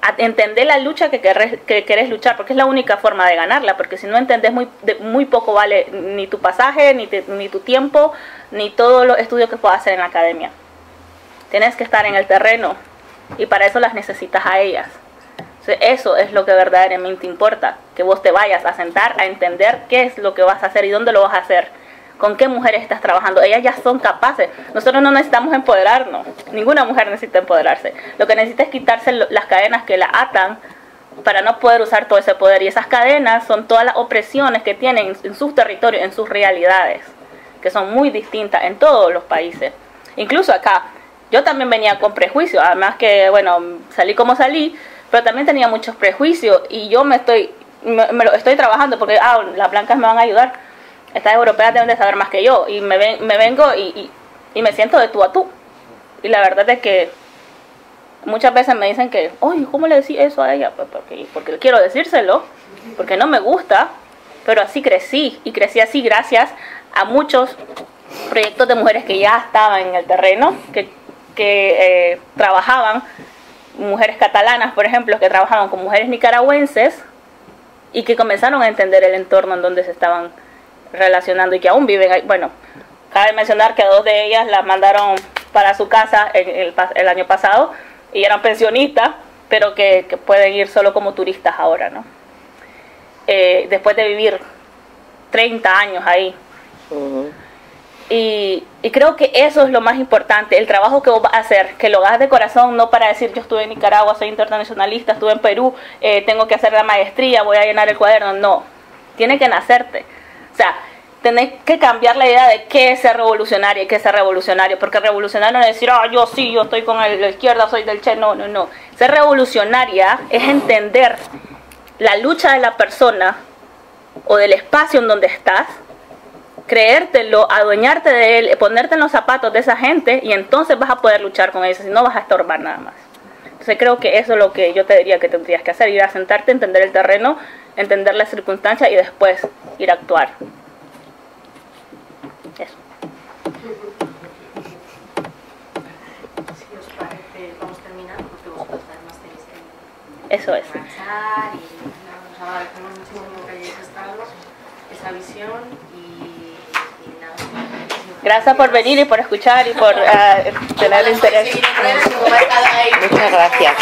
a entender la lucha que querés, luchar, porque es la única forma de ganarla, porque si no entendés muy, muy poco vale ni tu pasaje, ni, ni tu tiempo, ni todos los estudios que puedas hacer en la academia. Tienes que estar en el terreno y para eso las necesitas a ellas. Eso es lo que verdaderamente importa, que vos te vayas a sentar a entender qué es lo que vas a hacer y dónde lo vas a hacer, con qué mujeres estás trabajando. Ellas ya son capaces. Nosotros no necesitamos empoderarnos. Ninguna mujer necesita empoderarse. Lo que necesita es quitarse las cadenas que la atan para no poder usar todo ese poder. Y esas cadenas son todas las opresiones que tienen en sus territorios, en sus realidades, que son muy distintas en todos los países. Incluso acá, yo también venía con prejuicios, además que, bueno, salí como salí, pero también tenía muchos prejuicios y yo me estoy, me, lo estoy trabajando porque, ah, las blancas me van a ayudar, estas europeas deben de saber más que yo y me, ven, me vengo y, y me siento de tú a tú. Y la verdad es que muchas veces me dicen que, oye, ¿cómo le decís eso a ella? Pues porque, porque quiero decírselo, porque no me gusta, pero así crecí y crecí así gracias a muchos proyectos de mujeres que ya estaban en el terreno, que, que eh, trabajaban, mujeres catalanas, por ejemplo, que trabajaban con mujeres nicaragüenses y que comenzaron a entender el entorno en donde se estaban relacionando y que aún viven ahí. Bueno, cabe mencionar que a dos de ellas las mandaron para su casa el, el, año pasado y eran pensionistas, pero que, que, pueden ir solo como turistas ahora, ¿no? Eh, después de vivir 30 años ahí. Y, y, creo que eso es lo más importante, el trabajo que vos vas a hacer, que lo hagas de corazón, no para decir yo estuve en Nicaragua, soy internacionalista, estuve en Perú, eh, tengo que hacer la maestría, voy a llenar el cuaderno, no, tiene que nacerte. O sea, tenés que cambiar la idea de qué es ser revolucionario y qué es ser revolucionario, porque revolucionario no es decir, ah, yo sí, yo estoy con la izquierda, soy del Che, no, no, no. Ser revolucionaria es entender la lucha de la persona o del espacio en donde estás, creértelo, adueñarte de él, ponerte en los zapatos de esa gente y entonces vas a poder luchar con eso, si no vas a estorbar nada más. Entonces creo que eso es lo que yo te diría que tendrías que hacer, ir a sentarte, entender el terreno, entender las circunstancias y después ir a actuar. Eso. Si os parece, vamos terminando porque vosotros además tenéis que Eso es. marchar y nos agradecemos muchísimo que hayáis estado, esa visión. Gracias por venir y por escuchar y por uh, tener interés. Muchas gracias.